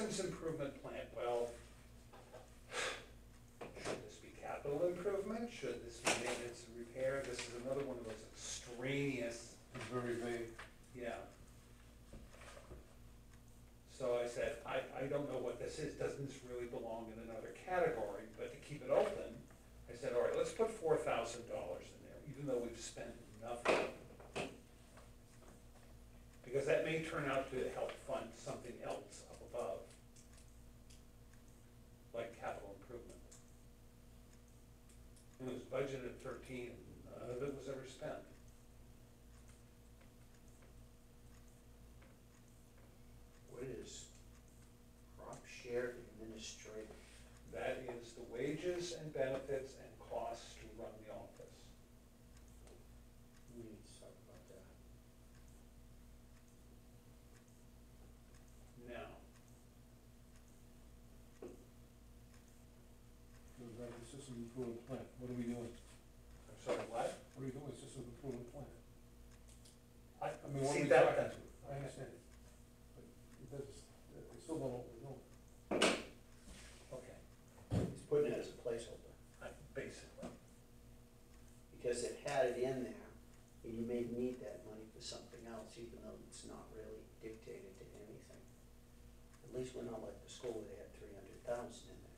systems improvement plan, well, should this be capital improvement? Should this be maintenance and repair? This is another one of those extraneous, It's very vague. yeah. So I said, I, I don't know what this is, doesn't this really belong in another category? But to keep it open, I said, all right, let's put four thousand dollars in there, even though we've spent nothing. Because that may turn out to help budgeted thirteen, none of it was ever spent. What is crop share administrative? That is the wages and benefits and costs to run the office. We need to talk about that. Now, Goes back to system improvement plan, what are we doing? I'm sorry, what? What are we doing it's with system improvement plan? I, I mean, what are see we that, talking that, to? I understand. But it does, I still don't know what we're doing. okay, He's putting it as a placeholder, I, basically, because it had it in there, and you may need that money for something else, even though it's not really dictated to anything. At least we're not like the school where they had three hundred thousand in there.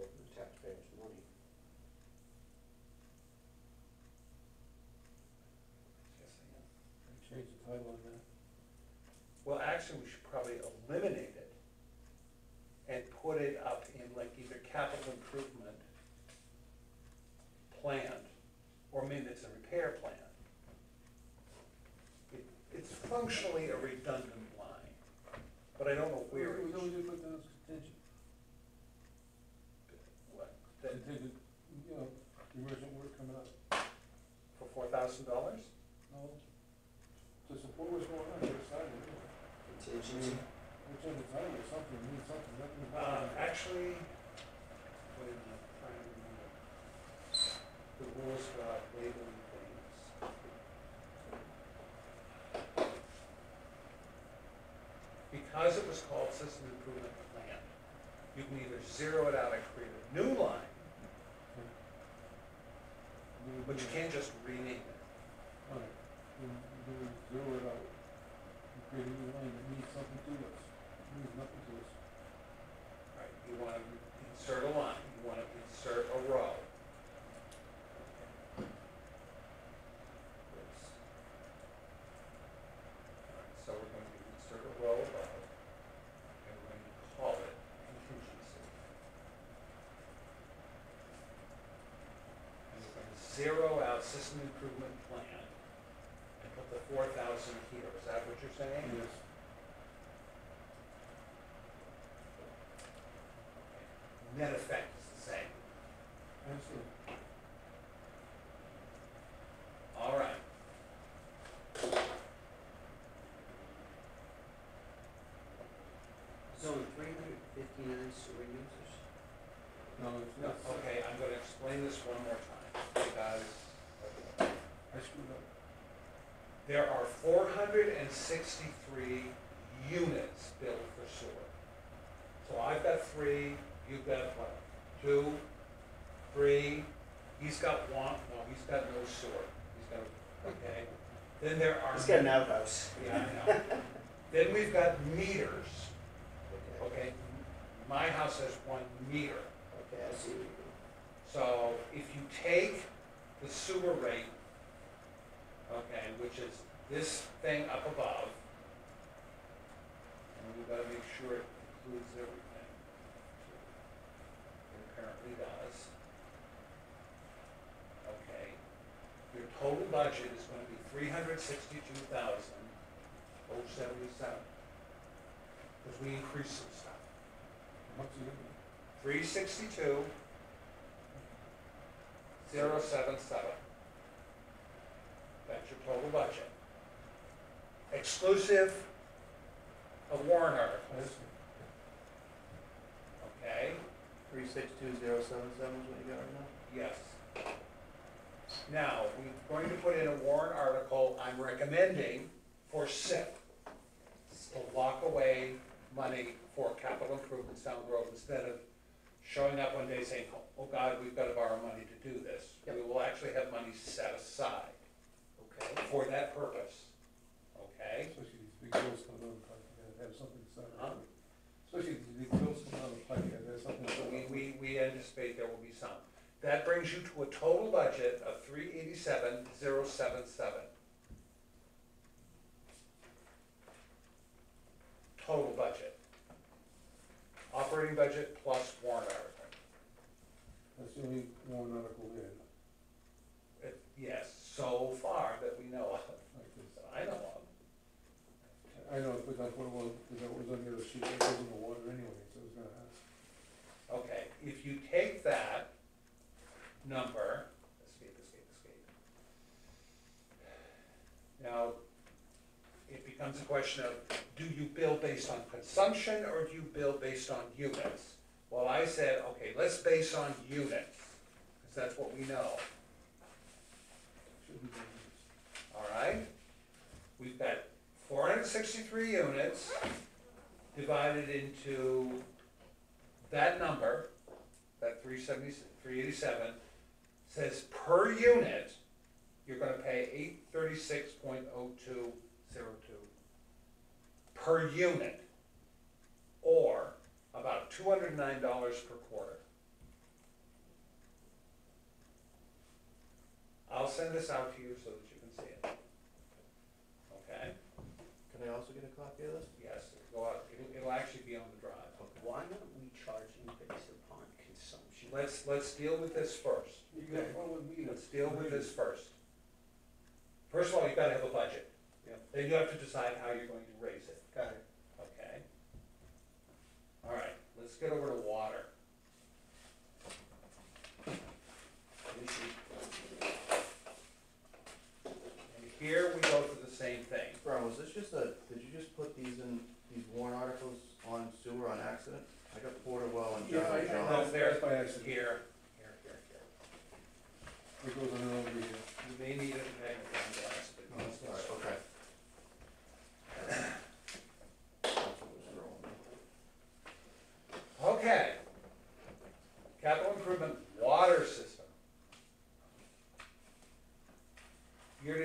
Over the taxpayers' money. yes, I am. Change the title on that. Well, actually, we should probably eliminate it and put it up in like either capital improvement plan, or maybe it's a repair plan. It, it's functionally a redundant line, but I don't know where We it don't need to put down as contingent, what, that, contingent, you know, emergent work coming up. for four thousand dollars? No, to support what's going on, there's side of. Contingency. Which on the title or something, means something, that means. Uh, actually, remember. The rules about labeling things. Because it was called system improvement plan, you can either zero it out and create a new line, but you can't just rename it. Then do zero it out, and create a new line that means something to us, means nothing to us. Right, you wanna insert a line, you wanna insert a row. Oops. So we're going to insert a row above, and we're going to call it contingency. And we're going to zero out system improvement plan, and put the four thousand here, is that what you're saying? Yes. Net effect is the same. Absolutely. All right. Zone three hundred fifty-nine sewer users. No, it's not, okay, I'm gonna explain this one more time, because I screwed up. there are four hundred and sixty-three units built for sewer. So I've got three, you've got what, two, three, he's got one, no, he's got no sewer, he's got, okay. Then there are. He's got an outhouse. Yeah, I know. (laughs) Then we've got meters, Okay, my house has one meter. okay, I see what you're doing. So if you take the sewer rate, okay, which is this thing up above, and we've gotta make sure it includes everything. Does. Okay, your total budget is gonna be three hundred sixty-two thousand, oh seventy-seven. Cause we increased some stuff. Much is it? Three sixty-two, zero seven seven. That's your total budget. Exclusive of warrant articles, okay? Three six two zero seven seven is what you got right now? Yes. Now, we're going to put in a warrant article I'm recommending for SIP. To lock away money for capital improvements down the road instead of showing up one day saying, oh God, we've got to borrow money to do this. We will actually have money set aside Okay, for that purpose, okay? Especially these big bills coming out of the pipe, you gotta have something to start Huh? with. Especially these big bills coming out of the pipe, you gotta have something to So start we, we, we anticipate there will be some. That brings you to a total budget of three eighty-seven, zero seven seven. Total budget. Operating budget plus warrant article. That's the only warrant article there, It- Yes, so far that we know of, like this. that I know of. I know, but that's what it was, because that was on the other sheet, it was in the water anyway, so I was gonna ask. Okay, if you take that number, escape, escape, escape. Now, it becomes a question of, do you bill based on consumption or do you bill based on units? Well, I said, okay, let's base on units, because that's what we know, all right? We've got four hundred sixty-three units divided into that number, that three seventy, three eighty-seven, says per unit, you're gonna pay eight thirty-six point oh two zero two. Per unit, or about two hundred and nine dollars per quarter. I'll send this out to you so that you can see it. Okay, Can I also get a copy of this? yes, go out, it'll, it'll actually be on the drive. Why aren't we charging based upon consumption? Let's, let's deal with this first. You got one with me, Let's deal with this first. First of all, you've gotta have a budget. Yep. Then you have to decide how you're going to raise it, Got it. okay? All right, let's get over to water. New sheet. And here we go through the same thing. Brian, was this just a, did you just put these in, these warrant articles on sewer on accident? I got Porterwell and Yeah, I, John I, John. that's, that's by accident, Here, here, here, here. it goes on over here. You may need a magnifying glass, but Oh, it's sorry, okay. That's what was wrong. Okay. Capital improvement water system. You're,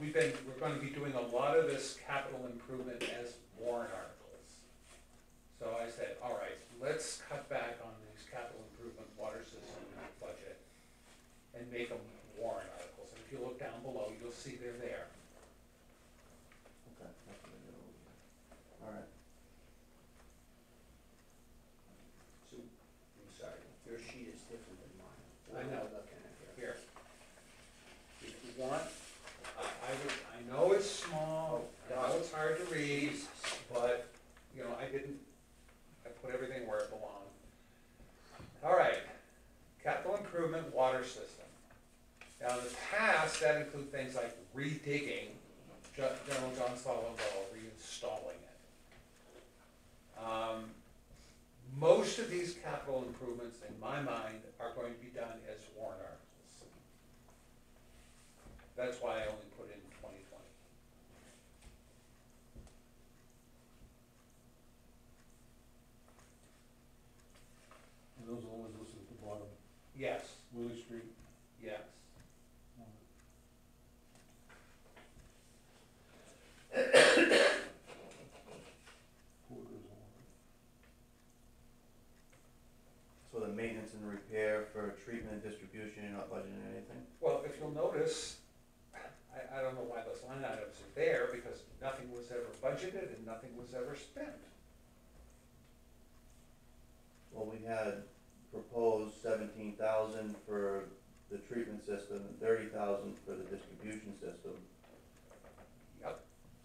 we've been, we're gonna be doing a lot of this capital improvement as warrant articles. So I said, all right, let's cut back on these capital improvement water system budget and make them warrant articles. And if you look down below, you'll see they're there. Okay, that's what I got over here. All right. So, I'm sorry, your sheet is different than mine. I What am know. looking at here? Here. If you want, I, I would, I know it's small, I know it's hard to read, but, you know, I didn't, I put everything where it belonged. All right, capital improvement water system. Now, in the past, that include things like redigging Gen- General John Sullivan reinstalling it. Um, most of these capital improvements, in my mind, are going to be done as warrant articles. That's why I only put in twenty twenty. And those are the ones listed at the bottom, Yes, Willie Street. yes. Porter's one. So the maintenance and repair for treatment and distribution, you're not budgeting anything? Well, if you'll notice, I, I don't know why those line items are there, because nothing was ever budgeted and nothing was ever spent. Well, we had proposed seventeen thousand for the treatment system and thirty thousand for the distribution system, Yep,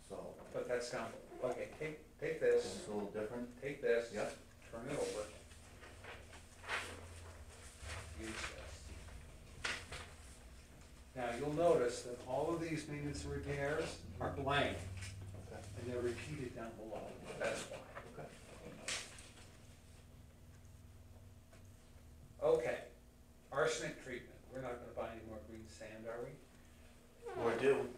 so but that's down, okay, take, take this, it's a little different. take this. Yep. Turn it over. Use this. Now, you'll notice that all of these maintenance and repairs are blank, Okay. and they're repeated down below, that's why. Okay. Okay, arsenic treatment, we're not gonna buy any more green sand, are we? We're due.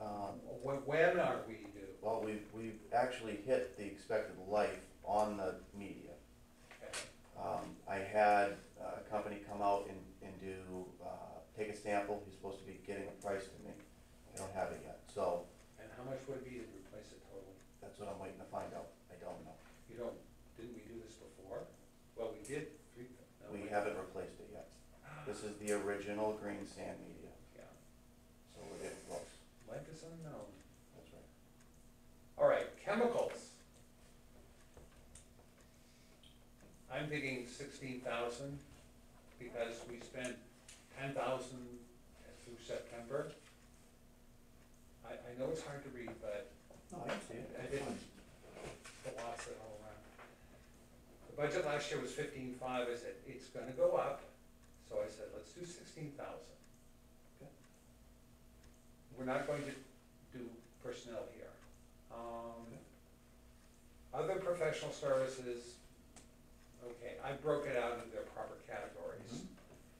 Um, When, when are we due? well, we've, we've actually hit the expected life on the media. Okay. Um, I had a company come out and, do, take a sample, he's supposed to be getting a price to me. I don't have it yet, so And how much would it be to replace it totally? that's what I'm waiting to find out. I don't know. You don't, didn't we do this before? Well, we did three. no, We haven't replaced it yet. This is the original green sand media, Yeah, so we're getting close, life is unknown. that's right. All right, chemicals. I'm thinking sixteen thousand, because we spent ten thousand through September. I, I know it's hard to read, but No, I understand. I didn't, the lots that all around. The budget last year was fifteen-five, I said, it's gonna go up, so I said, let's do sixteen thousand. Okay. We're not going to do personnel here. Um, Other professional services, okay, I broke it out into their proper categories.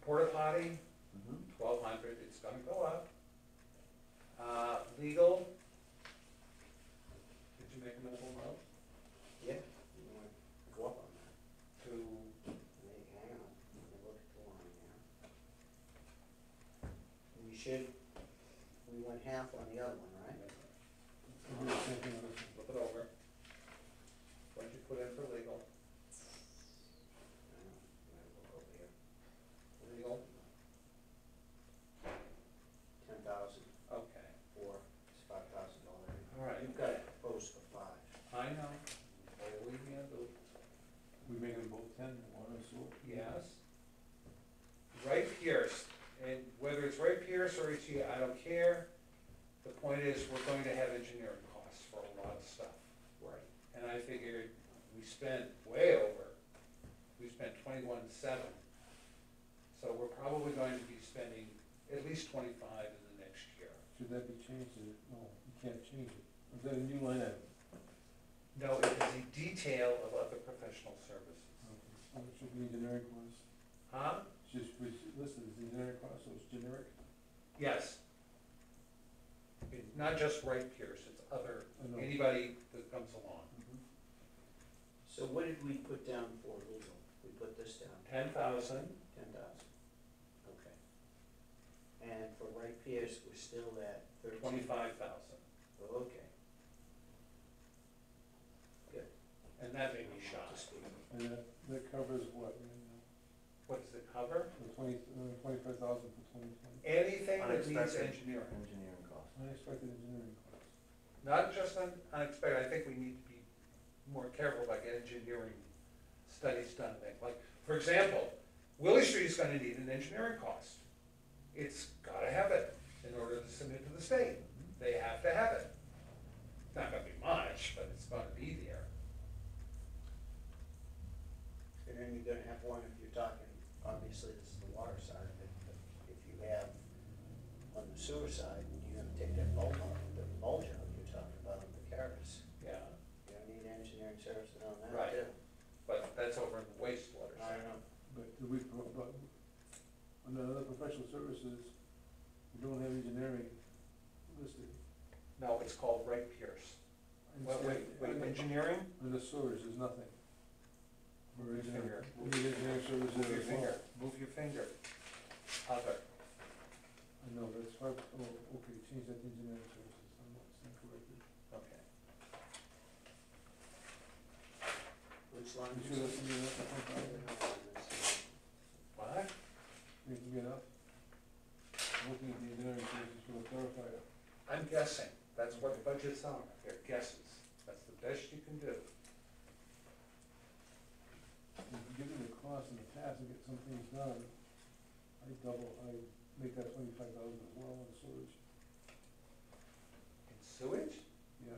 Porta potty, Mm-hmm. twelve hundred, it's gonna go up. Uh, legal. Did you make a mental note Yeah, you wanna go up on that? to, Wait, hang on, let me look at the line here. We should, we went half on the other one, right? We'll do the same thing on this one. flip it over. What'd you put in for legal? I know, let me look over here. Legal, Ten thousand okay, for, it's five thousand dollars. all right. You've got it proposed for five. I know, all we can do, We make them both ten, water, sewer? yes. Wright Pierce, and whether it's to you, I don't care. The point is, we're going to have engineering costs for a lot of stuff. Right. And I figured we spent way over, we spent twenty-one seven. So we're probably going to be spending at least twenty-five in the next year. Should that be changed, or, no, you can't change it, is that a new line item? No, it is a detail of other professional services. Okay, So it should be engineering costs, Huh? just be listed as engineering costs, so it's generic? Yes. It's not just Wright Pierce, it's other, I know. anybody that comes along. Mm-hmm. So what did we put down for legal? We put this down, Ten thousand, ten thousand. Okay. And for Wright Pierce, we're still at thirteen. twenty-five thousand, Okay. Good. and that made me Up shy. to. And that, that covers what, right now? What does it cover? The twenty, uh, twenty-five thousand for twenty twenty? Anything that needs Unexpected engineering. Engineering costs. Unexpected engineering costs. Not just un- unexpected, I think we need to be more careful about getting engineering studies done. Like- Like, for example, Willie Street is gonna need an engineering cost. It's gotta have it in order to submit to the state. They have to have it. It's not gonna be much, but it's gonna be there. And then you're gonna have one, if you're talking, obviously this is the water side of it, but if you have on the sewer side, you're gonna take that bulk out, the bulge out, you're talking about the carrots. Yeah, You're gonna need engineering services on that Right. too. but that's over in the wastewater I side. know. But do we, pro- but, under other professional services, we don't have engineering listed. No, it's called Wright Pierce. And Wait, wait, wait, under- engineering? Under sewers, there's nothing. For Move your finger. we need engineering Move your finger, move your finger. Other. I know, but it's hard, oh, okay, change that to engineering services, I'm not saying correctly. Okay. Which line You is sure it? that's in I don't know what it is. What? you can get up? Looking at the engineering services for the clarifier. I'm guessing, that's what budgets are, they're guesses, that's the best you can do. Given the cost in the past to get some things done, I double, I make that twenty-five thousand as well on sewage, In sewage, yeah.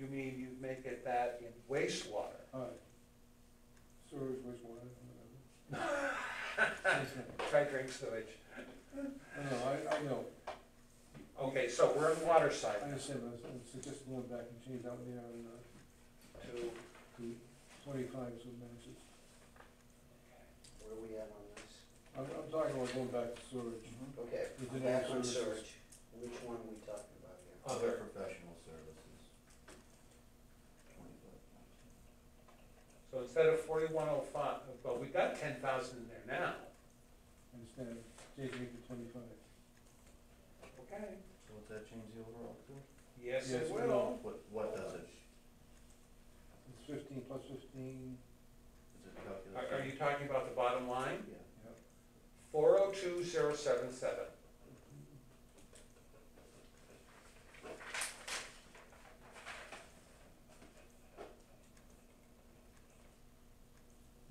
you mean you make it that in wastewater? Alright. Sewage, wastewater, whatever. (laughs) Try drink sewage. I know, I, I know, Okay, so we're on water side I now, understand, but I suggest going back and change out there and, uh, to, to twenty-five, so it matches. Where are we at on this? I'm, I'm talking about going back to sewage. Mm-hmm. Okay, Engineering back on services. search. Which one are we talking about here? Other. professional services. So instead of forty-one oh five, well, we got ten thousand in there now. Understand, changing it to twenty-five. Okay. So what's that change the overall to? Yes, Yes, it we will. What, what does it, It's fifteen plus fifteen, is it Are, are you talking about the bottom line? Yeah. yep. four oh two zero seven seven.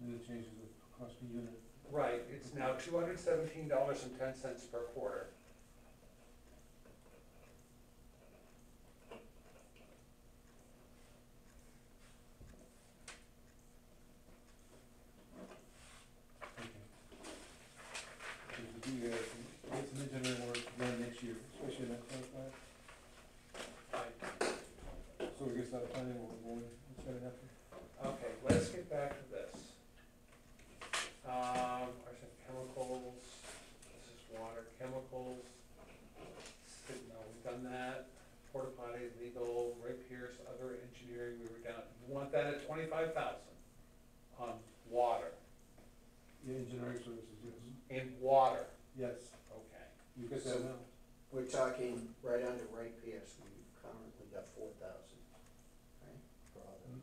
And it changes the cost per unit. Right, it's now two hundred seventeen dollars and ten cents per quarter. Okay. So to do that, get some engineering work done next year, especially in that front part. So we can start planning what we're going, what's gonna happen. Okay, let's get back to this. Um, arsenic chemicals, this is water chemicals. Sid- No, we've done that. Porta potty, legal, Wright Pierce, other engineering, we were down, you want that at twenty-five thousand on water, Yeah, engineering services, yes. in water, Yes, okay. you got that now. We're talking right under Wright Pierce, we've currently got four thousand, right? For other.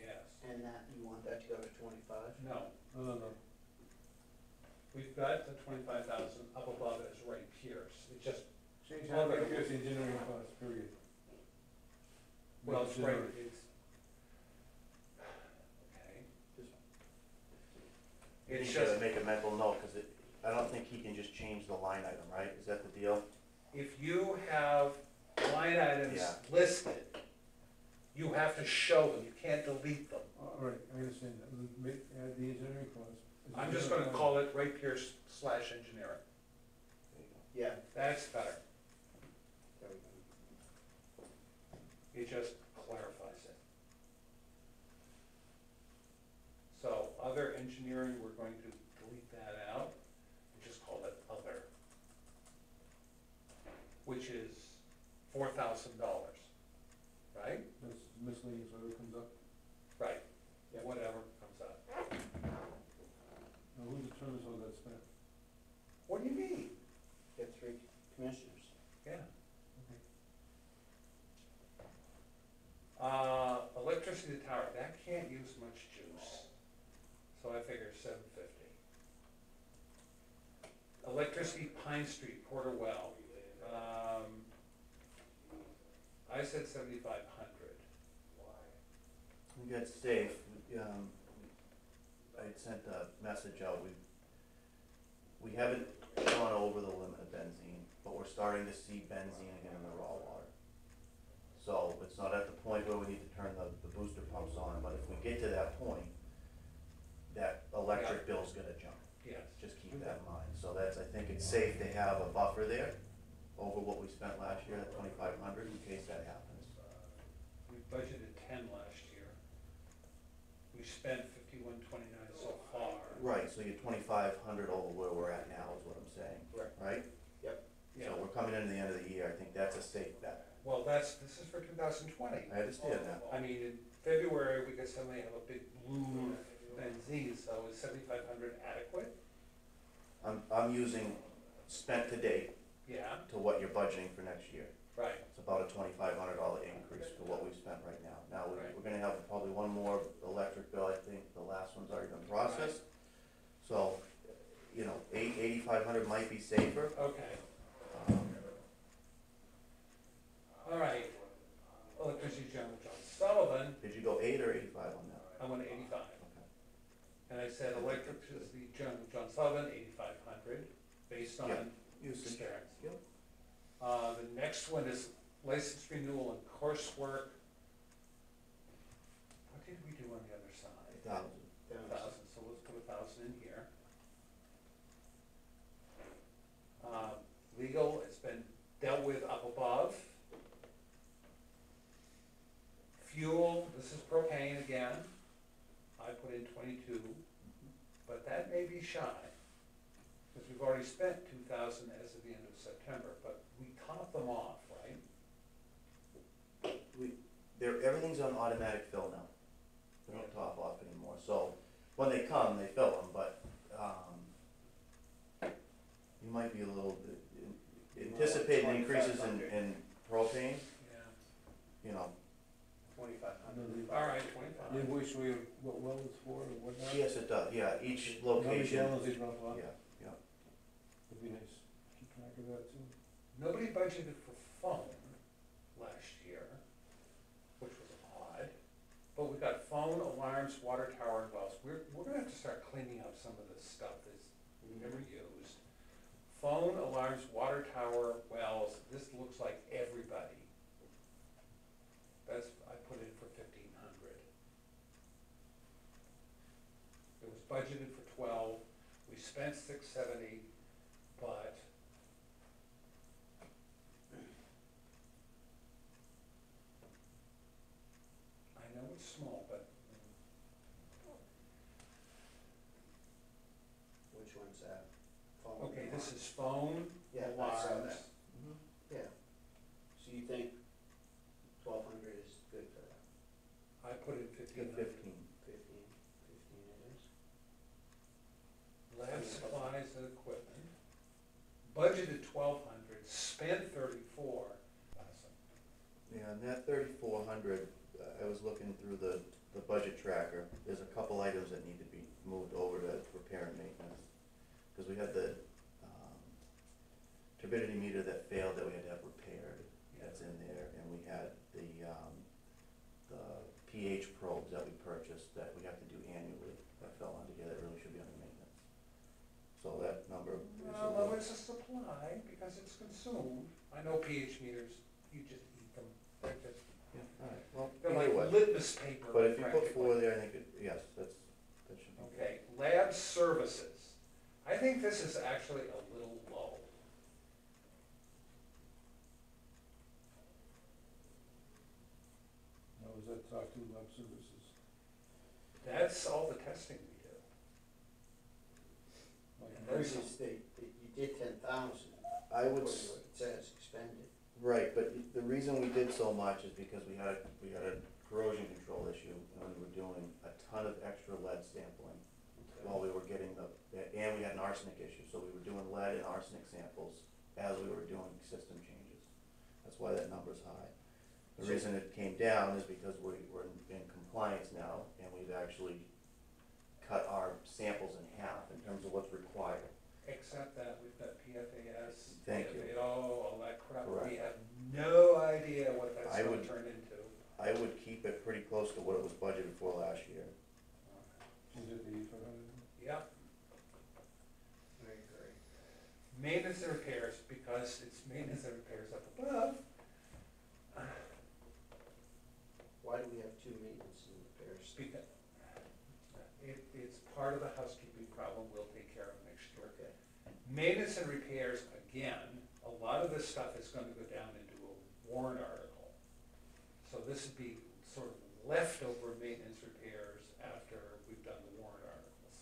Yes. And that, you want that to go to twenty-five? No, No, no, no. we've got the twenty-five thousand up above as Wright Pierce, it just, Change Well, how but- it gets engineering costs, period. well, Make it's it right, generic. it's. Okay. You It's gotta just, make a mental note, cause it, I don't think he can just change the line item, right? Is that the deal? if you have line items Yeah. listed, you have to show them, you can't delete them. All right, I understand that, We'll make, add the engineering costs. I'm just gonna call it Wright Pierce slash engineering, There you go. Yeah. that's better, there we go. it just clarifies it. So, other engineering, we're going to delete that out, and just call it other. Which is four thousand dollars, right? That's miscellaneous, whatever comes up. Right, yeah, whatever comes up. Now, who determines all that spent? What do you mean? Get three commissioners. Yeah. Okay. Uh, electricity tower, that can't use much juice, so I figure seven fifty. Electricity Pine Street, Porter Well, um, I said seventy-five hundred. We got safe, um, I had sent a message out, we, we haven't gone over the limit of benzene, but we're starting to see benzene again in the raw water. So it's not at the point where we need to turn the, the booster pumps on, but if we get to that point, that electric bill's gonna jump, Yes, just keep that in mind. So that's, I think it's safe to have a buffer there over what we spent last year at twenty-five hundred in case that happens. we budgeted ten last year. We spent fifty-one twenty-nine so far. Right, so you're twenty-five hundred over where we're at now is what I'm saying, Right. right? Yeah, So we're coming into the end of the year, I think that's a safe bet. Well, that's, this is for two thousand twenty. I understand that. I mean, in February, we could suddenly have a big bloom of benzene, so is seventy-five hundred adequate? I'm, I'm using spent to date Yeah, to what you're budgeting for next year. right, It's about a twenty-five hundred dollar increase to what we've spent right now. Now, we- Right. we're gonna have probably one more electric bill, I think, the last one's already been processed. So, you know, eight, eighty-five hundred might be safer. okay, Um, all right. Electricity General John Sullivan, Did you go eight or eighty-five on that? I went eighty-five. Okay. And I said electricity General John Sullivan, eighty-five hundred, based on Yeah. Usage. experience. Yep. Uh, the next one is license renewal and coursework. What did we do on the other side? Thousand. A thousand, so let's put a thousand in here. Uh, legal, it's been dealt with up above. Fuel, this is propane again, I put in twenty-two, that may be shy. Cause we've already spent two thousand as of the end of September, but we top them off, right? We, they're, everything's on automatic fill now. We don't top off anymore, so when they come, they fill them, but, um, you might be a little, bit- anticipating increases in, in propane, Yeah. you know, Twenty-five No, hundred. the- All right, The twenty-five. invoice show you what well it's for and whatnot? yes, it does, yeah, each How many location, gallons they drop off? yeah, yeah. for that too. Nobody budgeted for phone last year, which was odd. But we've got phone, alarms, water tower, and wells. We're, we're gonna have to start cleaning up some of this stuff that's never used. Phone, alarms, water tower, wells, this looks like everybody. That's, I put in for fifteen hundred. It was budgeted for twelve, we spent six seventy, but I know it's small, but Which one's that? Phone Okay, this is phone, Yeah, I saw alarms. that. Yeah. So you think twelve hundred is good for that? I put in fifteen Good hundred. fifteen. Fifteen, fifteen it is? Lab supplies and equipment. Budgeted twelve hundred, spent thirty-four. Yeah, and that thirty-four hundred, uh, I was looking through the, the budget tracker, there's a couple items that need to be moved over to repair and maintenance. Cause we had the, um, turbidity meter that failed that we had to have repaired, that's in there, and we had the, um, the pH probes that we purchased that we have to do annually, that fell under here, that really should be under maintenance. So that number is a Well, little. it's a supply because it's consumed. I know pH meters, you just eat them. They're just, Alright, well, they're either way. like litmus paper. But if you put practically. four there, I think it, yes, that's, that should be. good. Okay, lab services. I think this is actually a little low. Now, was that talk to lab services? That's all the testing we do. Like And This there's- is the, the- you did ten thousand, I would, according s- to what it says, expended. right, but the reason we did so much is because we had, we had a corrosion control issue, and we were doing a ton of extra lead sampling while we were getting the, and we had an arsenic issue, so we were doing lead and arsenic samples as we were doing system changes. That's why that number's high. The So- reason it came down is because we, we're in- in compliance now, and we've actually cut our samples in half in terms of what's required. Except that we've got PFAS. Thank you. PFAO, all that crap. We Correct. have no idea what that's I gonna would- turn into. I would keep it pretty close to what it was budgeted for last year. Is it the eighty-five hundred? Yep, I agree. maintenance and repairs, because it's maintenance and repairs up above. Why do we have two maintenance and repairs? Because it, it's part of the housekeeping problem we'll take care of next year. Okay, Maintenance and repairs, again, a lot of this stuff is gonna go down into a warrant article. So this would be sort of leftover maintenance repairs after we've done the warrant articles.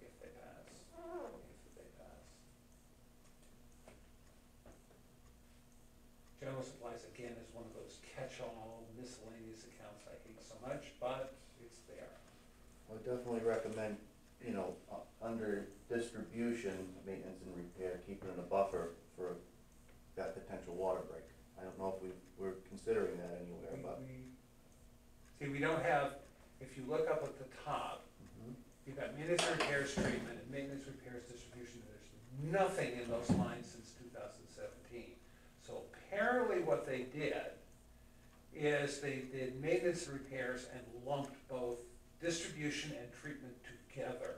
If they pass, if they pass. General supplies, again, is one of those catch-all miscellaneous accounts I hate so much, but it's there. I would definitely recommend, you know, under distribution, maintenance and repair, keeping in a buffer for that potential water break. I don't know if we, we're considering that anywhere, but. we- See, we don't have, if you look up at the top, Mhm. you've got maintenance repairs treatment and maintenance repairs distribution, there's nothing in those lines since two thousand seventeen. So apparently what they did is they did maintenance repairs and lumped both distribution and treatment together.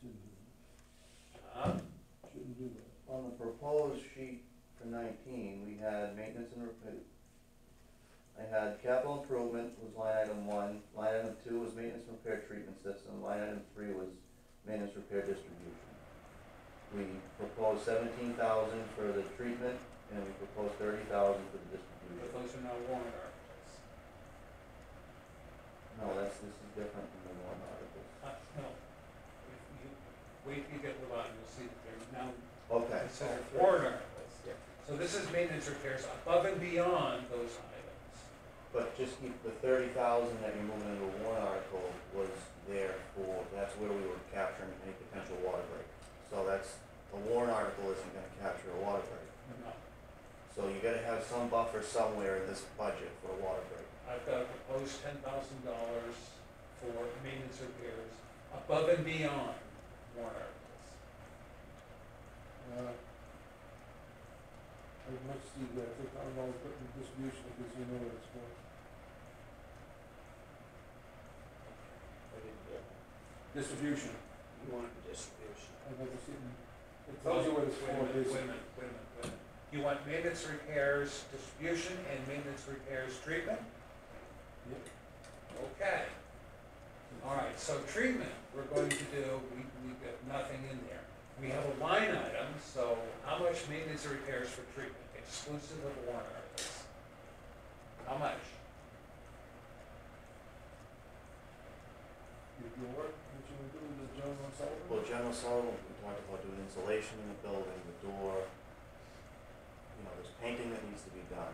Shouldn't do Huh? Shouldn't do that. On the proposed sheet for nineteen, we had maintenance and repair. I had capital improvement was line item one, line item two was maintenance and repair treatment system, line item three was maintenance repair distribution. We proposed seventeen thousand for the treatment, and we proposed thirty thousand for the But distribution. those are now warrant articles. No, that's, this is different from the warrant articles. Uh, no, if you, wait you get the bottom, you'll see that they're now Okay, considered warrant articles. So this is maintenance repairs above and beyond those items. but just keep the thirty thousand that you're moving into a warrant article was there for, that's where we were capturing any potential water break. So that's, a warrant article isn't gonna capture a water break. No, So you gotta have some buffer somewhere in this budget for a water break. I've got a proposed ten thousand dollars for maintenance repairs above and beyond warrant articles. Uh, I've much see that the town hall put in distribution because you know what it's for. Distribution. You want distribution. I've never seen, it tells you what it's for, Wait a minute, wait a minute, wait a minute. You want maintenance repairs distribution and maintenance repairs treatment? Yep. Okay. All right, so treatment, we're going to do, we, we've got nothing in there. We have a line item, so how much maintenance or repairs for treatment, exclusive of warrant articles? How much? Your, your work, what you wanna do with the General Sullivan? Well, General Sullivan, we talked about doing insulation in the building, the door, you know, there's painting that needs to be done.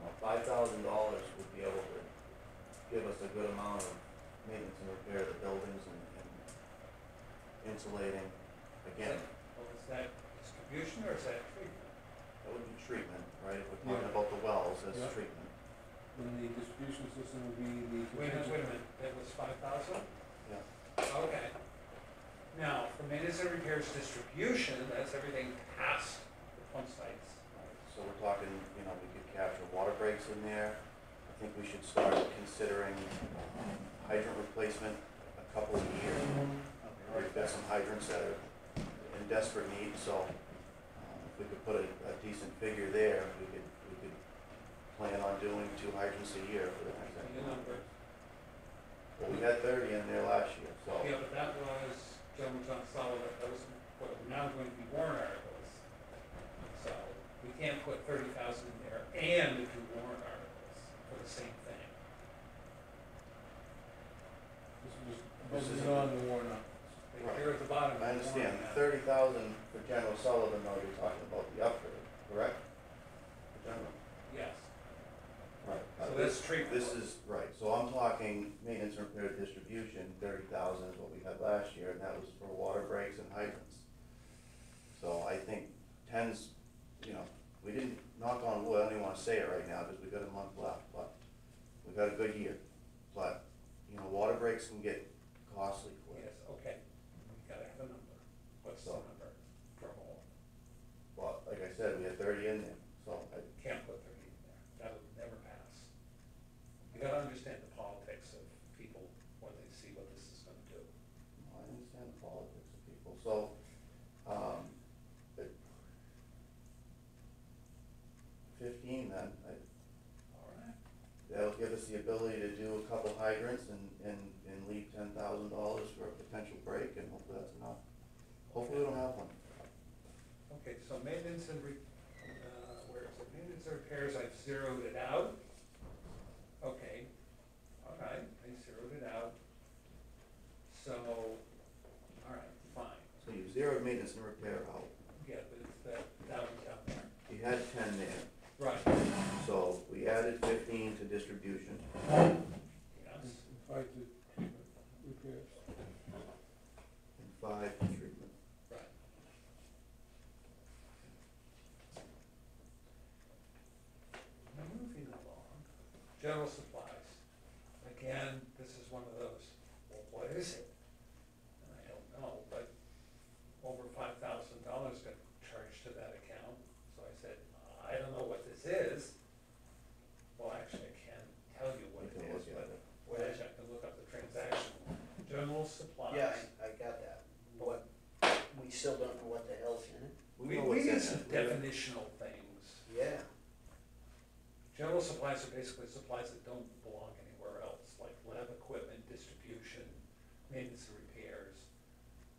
You know, five thousand dollars would be able to give us a good amount of maintenance and repair of the buildings and, and insulating. Again, Well, is that distribution or is that treatment? that would be treatment, right, if we're talking Yeah. about the wells, that's Yeah. treatment. And the distribution system would be the. Wait a minute, wait a minute, that was five thousand? Yeah. Okay. Now, for maintenance and repairs distribution, that's everything past the pump sites. So we're talking, you know, we could capture water breaks in there. I think we should start considering hydrant replacement a couple of years. We've got some hydrants that are in desperate need, so um, if we could put a, a decent figure there, we could, we could plan on doing two hydrants a year for the next. Well, we had thirty in there last year, so. Yeah, but that was General John Sullivan, that was what now going to be warrant articles. So we can't put thirty thousand in there and do warrant articles the same thing. This is This this is on the warrant articles. Like here at the bottom. of the I understand, warrant, thirty thousand for General Sullivan, though, you're talking about the upgrade, correct? For General. Yes, Right. so uh, that's treatment. This is, right, so I'm talking maintenance and repair distribution, thirty thousand is what we had last year, and that was for water breaks and hydrants. So I think ten's, you know, we didn't, knock on wood, I don't even wanna say it right now, because we've got a month left, but we got a good year. But, you know, water breaks can get costly quick. Yes, okay, we gotta have a number. What's the number for all? Well, like I said, we had thirty in there, so I, Can't put thirty in there, that would never pass. You gotta understand the politics of people when they see what this is gonna do. I understand the politics of people, so, um, it- fifteen then, I, All right. that'll give us the ability to do a couple hydrants and, and, and leave ten thousand dollars for a potential break, and hopefully that's enough. Hopefully we don't have one. Okay, so maintenance and re, uh, where is it, maintenance and repairs, I've zeroed it out. Okay, all right, I zeroed it out. So, all right, fine, So you zeroed maintenance and repair out, yeah, but it's that, that one's out there. you had ten there, Right, so we added fifteen to distribution, yes, And Five to treatment repairs. and five to treatment. right. Moving along, general supplies. Again, this is one of those, well, what is it? And I don't know, but over five thousand dollars got charged to that account. So I said, I don't know what this is. Well, actually, I can tell you what You it can is, look at but it. well, actually, I can look up the transaction. General supplies. Yeah, I, I got that. What, we still don't know what the hell's in it? We, know we what's in need some it. definitional things. Yeah. General supplies are basically supplies that don't belong anywhere else, like lab equipment, distribution, maintenance and repairs.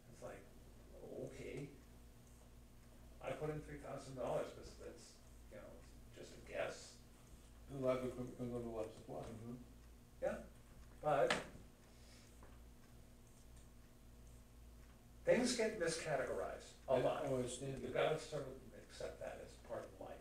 It's like, okay. I put in three thousand dollars, because that's, you know, just a guess, The lab equipment comes under lab supply. but things get miscategorized a lot. I understand You that. gotta sort of accept that as part of life.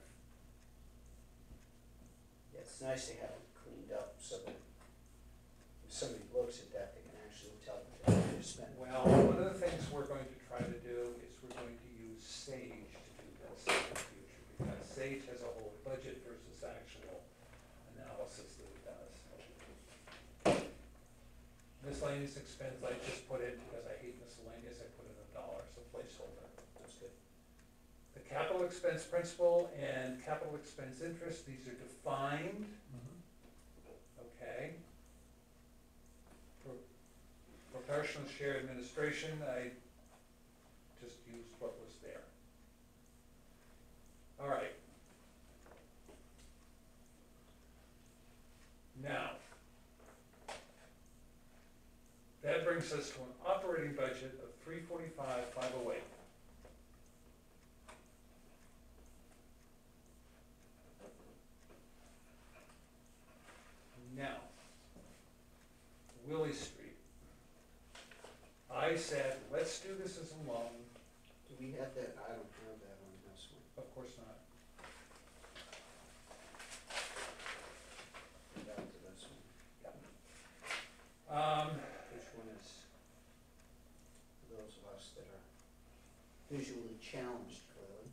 Yeah, It's nice to have it cleaned up so that if somebody looks at that, they can actually tell what they're spending. Well, one of the things we're going to try to do is we're going to use Sage to do this in the future, because Sage has a whole budget versus actual analysis that it does. Miscellaneous expense, I just put in, because I hate miscellaneous, I put in a dollar as a placeholder. That's good. The capital expense principal and capital expense interest, these are defined, mm-hmm. okay? Pro- Professional share administration, I just used what was there. All right. Now, that brings us to an operating budget of three forty-five, five oh eight. Now, Willie Street. I said, let's do this as a loan, Do we have that, I don't have that on this one. of course not. Go Back to this one. Um, Which one is, for those of us that are visually challenged, clearly?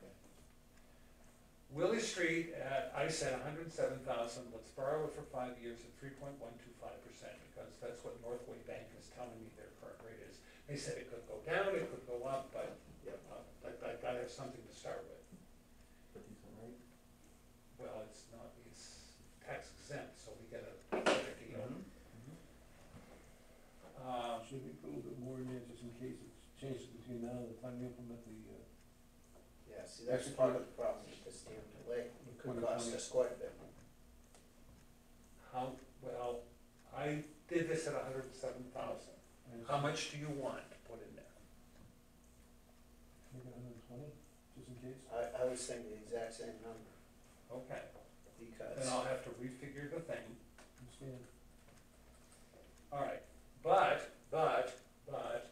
Okay. Willie Street at, I said hundred and seven thousand, let's borrow it for five years at three point one two five percent, because that's what Northway Bank is telling me their current rate is. They said it could go down, it could go up, but, Yep. uh, but I gotta have something to start with. But decent rate. Well, it's not, it's tax exempt, so we get a better deal. Um, Should we put a little bit more in there just in case it changes between now and the time we implement the, uh, Yeah, see, that's part of the problem with this damn delay. It could cost us quite a bit. How, well, I did this at hundred and seven thousand. How much do you want to put in there? Maybe hundred and twenty, just in case? I, I was thinking the exact same number, Okay, because. then I'll have to refigure the thing. Understand? All right, but, but, but,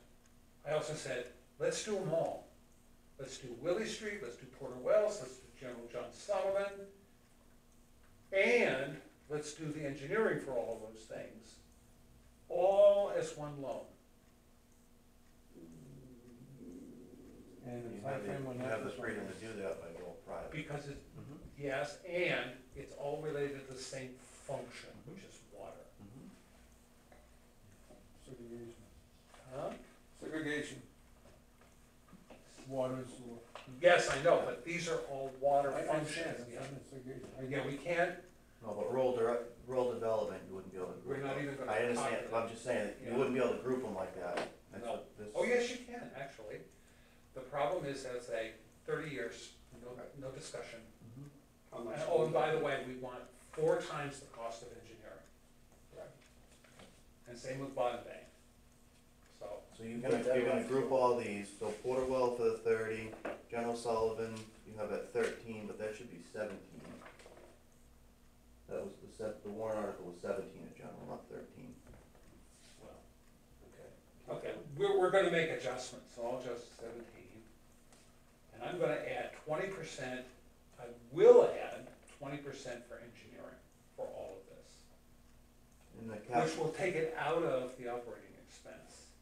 I also said, let's do them all. Let's do Willie Street, let's do Porter Wells, let's do General John Sullivan, and let's do the engineering for all of those things, all as one loan. And You have the, timeframe on you that. have the is freedom to do that by going private. Because it, Mhm. yes, and it's all related to the same function, which is water. Mhm. Segregation. Huh? Segregation. Water and sewer. Yes, I know, but these are all water I understand, functions. I'm yeah. saying segregation. I Yeah, get we can't, No, but rural direct, rural development, you wouldn't be able to We're group not them. even gonna I understand, talk but I'm just saying, you Yeah. wouldn't be able to group them like that. That's No. what this. oh, yes, you can, actually. The problem is, as a thirty years, no, Right. no discussion. Mhm. How much? And, oh, and by the way, we want four times the cost of engineering. Right. And same with bond bank. So, So you're gonna, you're gonna group all these, so Porterwell for the thirty, General Sullivan, you have at thirteen, but that should be seventeen. That was the set, the warrant article was seventeen at general, not thirteen. well, Okay. okay, we're, we're gonna make adjustments, so I'll adjust seventeen. And I'm gonna add twenty percent, I will add twenty percent for engineering for all of this. In the cap, Which will take it out of the operating expense.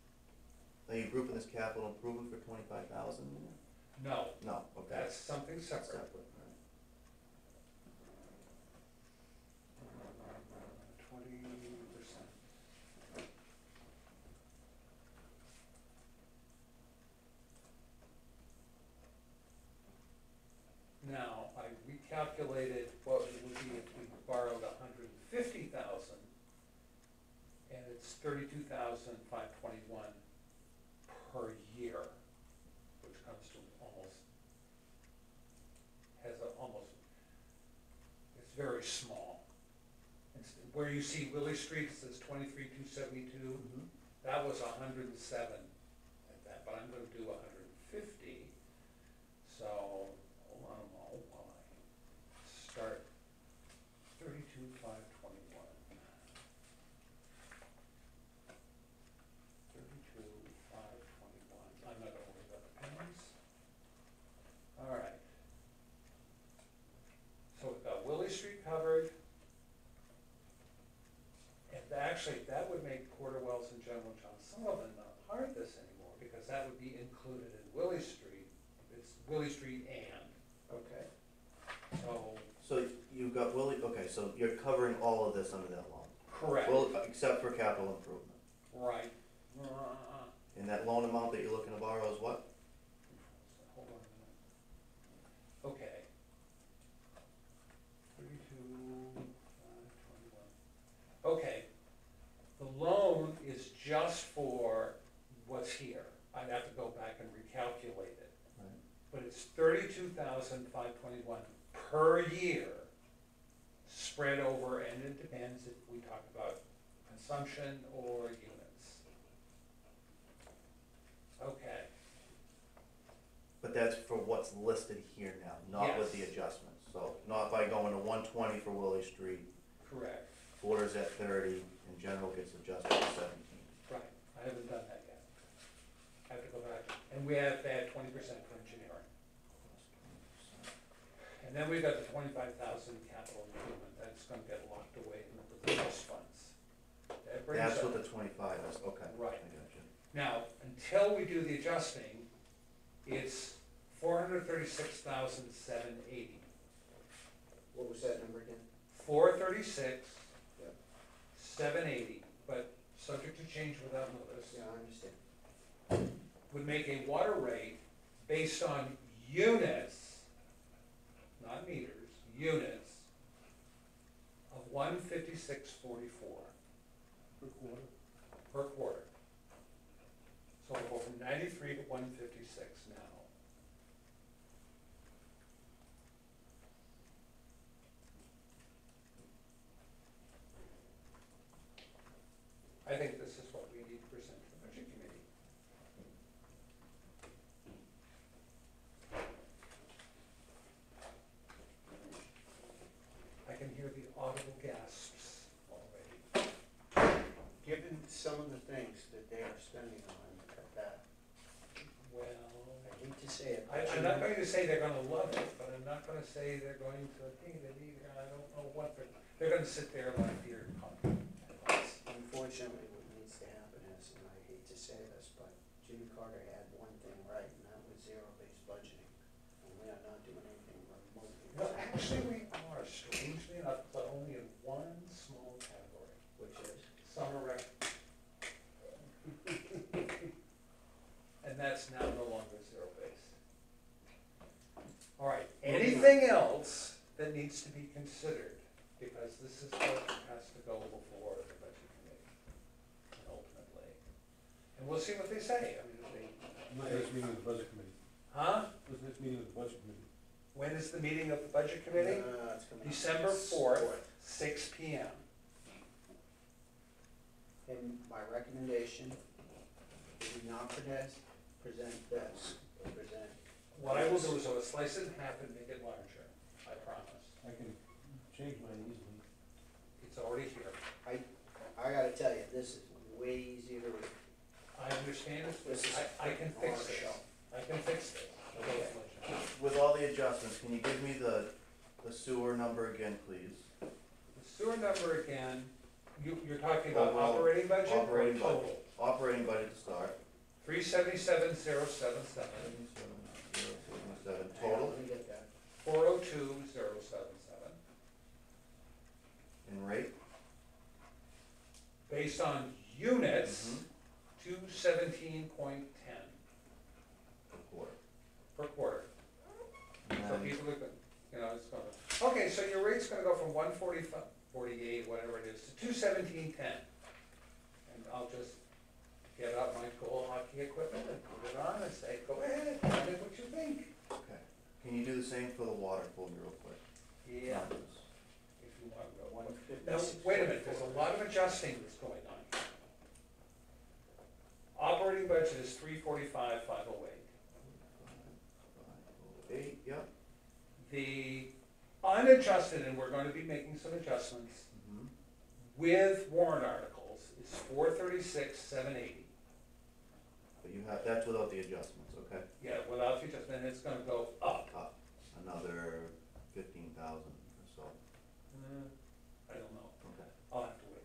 are you grouping this capital improvement for twenty-five thousand? No, No, okay. that's something separate. separate, right. Twenty percent. Now, I recalculated what it would be if we borrowed a hundred and fifty thousand, and it's thirty-two thousand five twenty-one per year, which comes to almost, has a almost, it's very small. It's, where you see Willie Street, it says twenty-three, two seventy-two, Mhm. that was a hundred and seven at that, but I'm gonna do a hundred this under that loan. Correct, Well, except for capital improvement. right. And that loan amount that you're looking to borrow is what? Hold on a minute. Okay. Thirty-two, five, twenty-one. Okay, the loan is just for what's here. I'd have to go back and recalculate it. Right. But it's thirty-two thousand five twenty-one per year spread over, and it depends if we talk about consumption or units. Okay, But that's for what's listed here now, not with the Yes. adjustments. So not by going to one twenty for Willie Street, correct, Porter's at thirty, and general gets adjusted to seventeen. right, I haven't done that yet. I have to go back, and we have to add twenty percent for engineering. And then we've got the twenty-five thousand capital improvement, gonna get locked away in the trust funds. That brings That's up- what the twenty-five is, okay. Right. I got you. Now, until we do the adjusting, it's four hundred thirty-six thousand seven eighty. What was that number again? Four thirty-six, Yep. seven eighty, but subject to change without notice, Yeah, I understand. would make a water rate based on units, not meters, units, of one fifty-six forty-four Per quarter. per quarter. So we'll go from ninety-three to one fifty-six now. I think this is what we need to present to the budget committee. I can hear the audible gasps already. Given some of the things that they are spending on at that, Well, I hate to say it. I, but I'm not going to say they're gonna love it, but I'm not gonna say they're going to hate it either, I don't know what they're, they're gonna sit there like deer in headlights. Unfortunately, what needs to happen is, and I hate to say this, but Jimmy Carter had one thing right, and that was zero-based budgeting. And we are not doing anything remotely. Well, actually, we are strangely enough, but only in one small category, Which is, summer rec. And that's now no longer zero base. All right, anything else that needs to be considered, because this is what has to go before the budget committee, ultimately. And we'll see what they say, I mean, if they, When's the next meeting of the budget committee? huh? When's the next meeting of the budget committee? When is the meeting of the budget committee? uh, it's coming up. December fourth, six P M. And my recommendation, do not present, present this, present. What I will do is I will slice it in half and make it larger, I promise. I can change mine easily. It's already here. I I gotta tell you, this is way easier to read. I understand This this, is I, I can fix our this. I can fix this. I'll go let you know. With all the adjustments, can you give me the, the sewer number again, please? The sewer number again, you, you're talking about Overall, operating budget or operating budget. total? Operating budget to start. Three seventy-seven, zero seven seven, Seven, Hang on, total, Let me get that. four oh two, zero seven rate? Based on units, Mhm. two seventeen point ten Per quarter. per quarter. So then- people are, gonna- you know, it's gonna, okay, so your rate's gonna go from one forty-five, forty-eight, whatever it is, to two seventeen ten. And I'll just get out my goal hockey equipment and put it on and say, go ahead, tell me what you think. Okay. Can you do the same for the water for me real quick? Yeah. If you want One Now, wait a minute, there's a lot of adjusting that's going on. Operating budget is three forty-five, five oh eight. Eight, yep. The unadjusted, and we're going to be making some adjustments, Mhm. with warrant articles is four thirty-six, seven eighty. But you have, that's without the adjustments, okay? Yeah, without the adjustment, it's gonna go up. Up another fifteen thousand or so, Uh, I don't know, okay. I'll have to wait.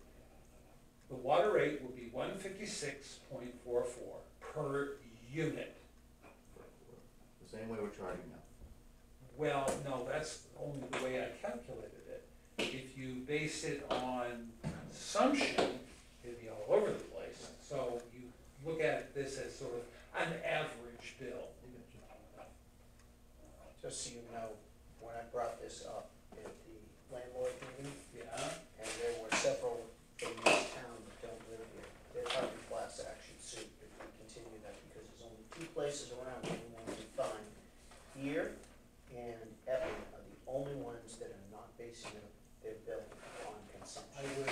The water rate will be one fifty-six point four four per unit. The same way we're charging now. Well, no, that's only the way I calculated it. If you base it on consumption, it'd be all over the place. So you look at this as sort of an average bill. Just so you know, when I brought this up at the landlord meeting, Yeah, and there were several in this town that don't live here, they're filing class action suit if we continue that, because there's only places around anymore, we find here and Epping are the only ones that are not basing their, their bill on I consumption. would.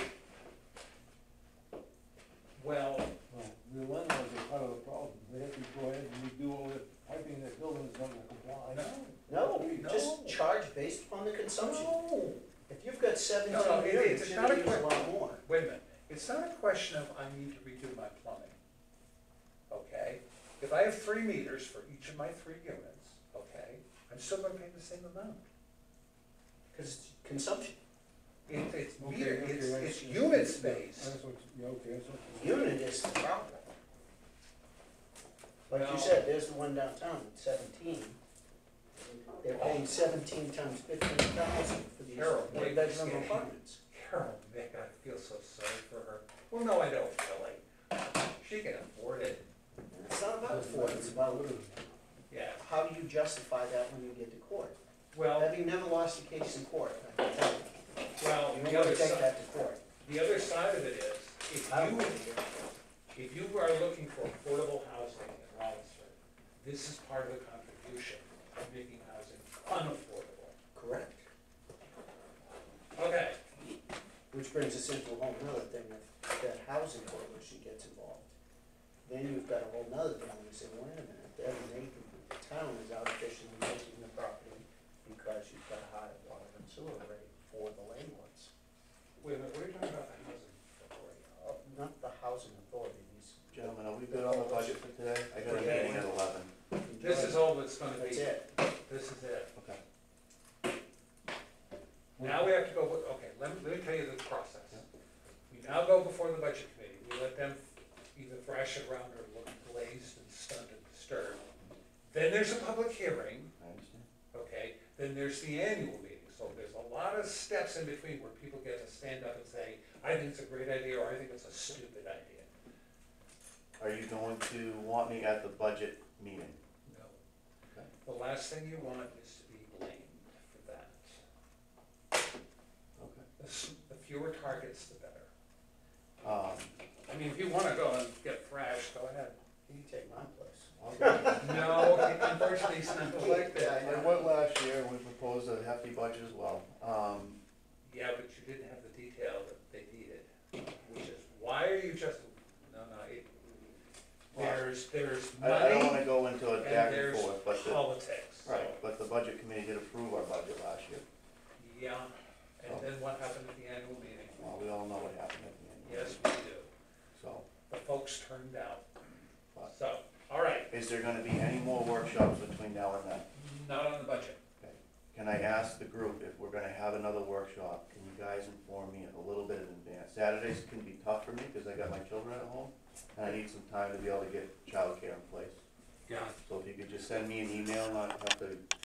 Well, Well, the landlords are part of the problem, they have to go ahead and redo all the piping in their building is not gonna comply. no, No, No. just charge based upon the consumption. no, If you've got No, no, it- units, it's you're not gonna a use a lot more. wait a minute, it's not a question of I need to redo my plumbing. Okay, if I have three meters for each of my three units, okay, I'm still gonna pay the same amount. Cause it's consumption. It, it's Okay, meter, okay, it's, I it's see. unit space. That's what, yeah, okay, that's what. Unit is the problem. Like Well- you said, there's the one downtown, it's seventeen. They're paying seventeen times fifteen thousand for these Harold, one wait, bedroom yeah. apartments. Carol, Nick, I feel so sorry for her. Well, no, I don't really. She can afford it, And It's not about afford, it's about, yeah. how do you justify that when you get to court? Well, Have you never lost a case in court? I can tell you. well, You the don't other take side, that to court. the other side of it is, if I don't you, if you are looking for affordable housing in Rollinsford, this is part of the contribution of making housing unaffordable. Correct. Okay, Which brings us into a whole nother thing, if that housing coalition gets involved. Then you've got a whole nother thing, you say, wait a minute, then they, the town is artificially making the property because you've got a higher water and sewer rate for the landlords. wait a minute, what are you talking about the housing authority? Uh, Not the housing authority, these. Gentlemen, are we good on the budget for today? I got a Okay. meeting at eleven. This is all that's gonna be, That's it. this is it. Okay. Now we have to go, with- okay, let me, let me tell you the process. We now go before the budget committee, we let them either thrash it around or look glazed and stunned and disturbed. Then there's a public hearing, I understand. okay, then there's the annual meeting, so there's a lot of steps in between where people get to stand up and say, I think it's a great idea, or I think it's a stupid idea. Are you going to want me at the budget meeting? No. Okay. The last thing you want is to be blamed for that. Okay. The s- the fewer targets, the better. Um, I mean, if you wanna go and get thrashed, go ahead. You can take my place. (laughs) No, unfortunately, it's not like that. I went last year, and we proposed a hefty budget as well. Um, Yeah, but you didn't have the detail that they needed, which is, why are you just, no, no, it, there's, there's I, I don't money wanna go into a and back and there's forth, but the, politics. so, right, but the budget committee did approve our budget last year. Yeah, and then what happened at the annual meeting? Well, we all know what happened at the end. Yes, we do. So, The folks turned out. So, all right, is there gonna be any more workshops between now and then? not on the budget. Okay. Can I ask the group if we're gonna have another workshop, can you guys inform me a little bit in advance? Saturdays can be tough for me, cause I got my children at home, and I need some time to be able to get childcare in place. Yeah. So if you could just send me an email, not have to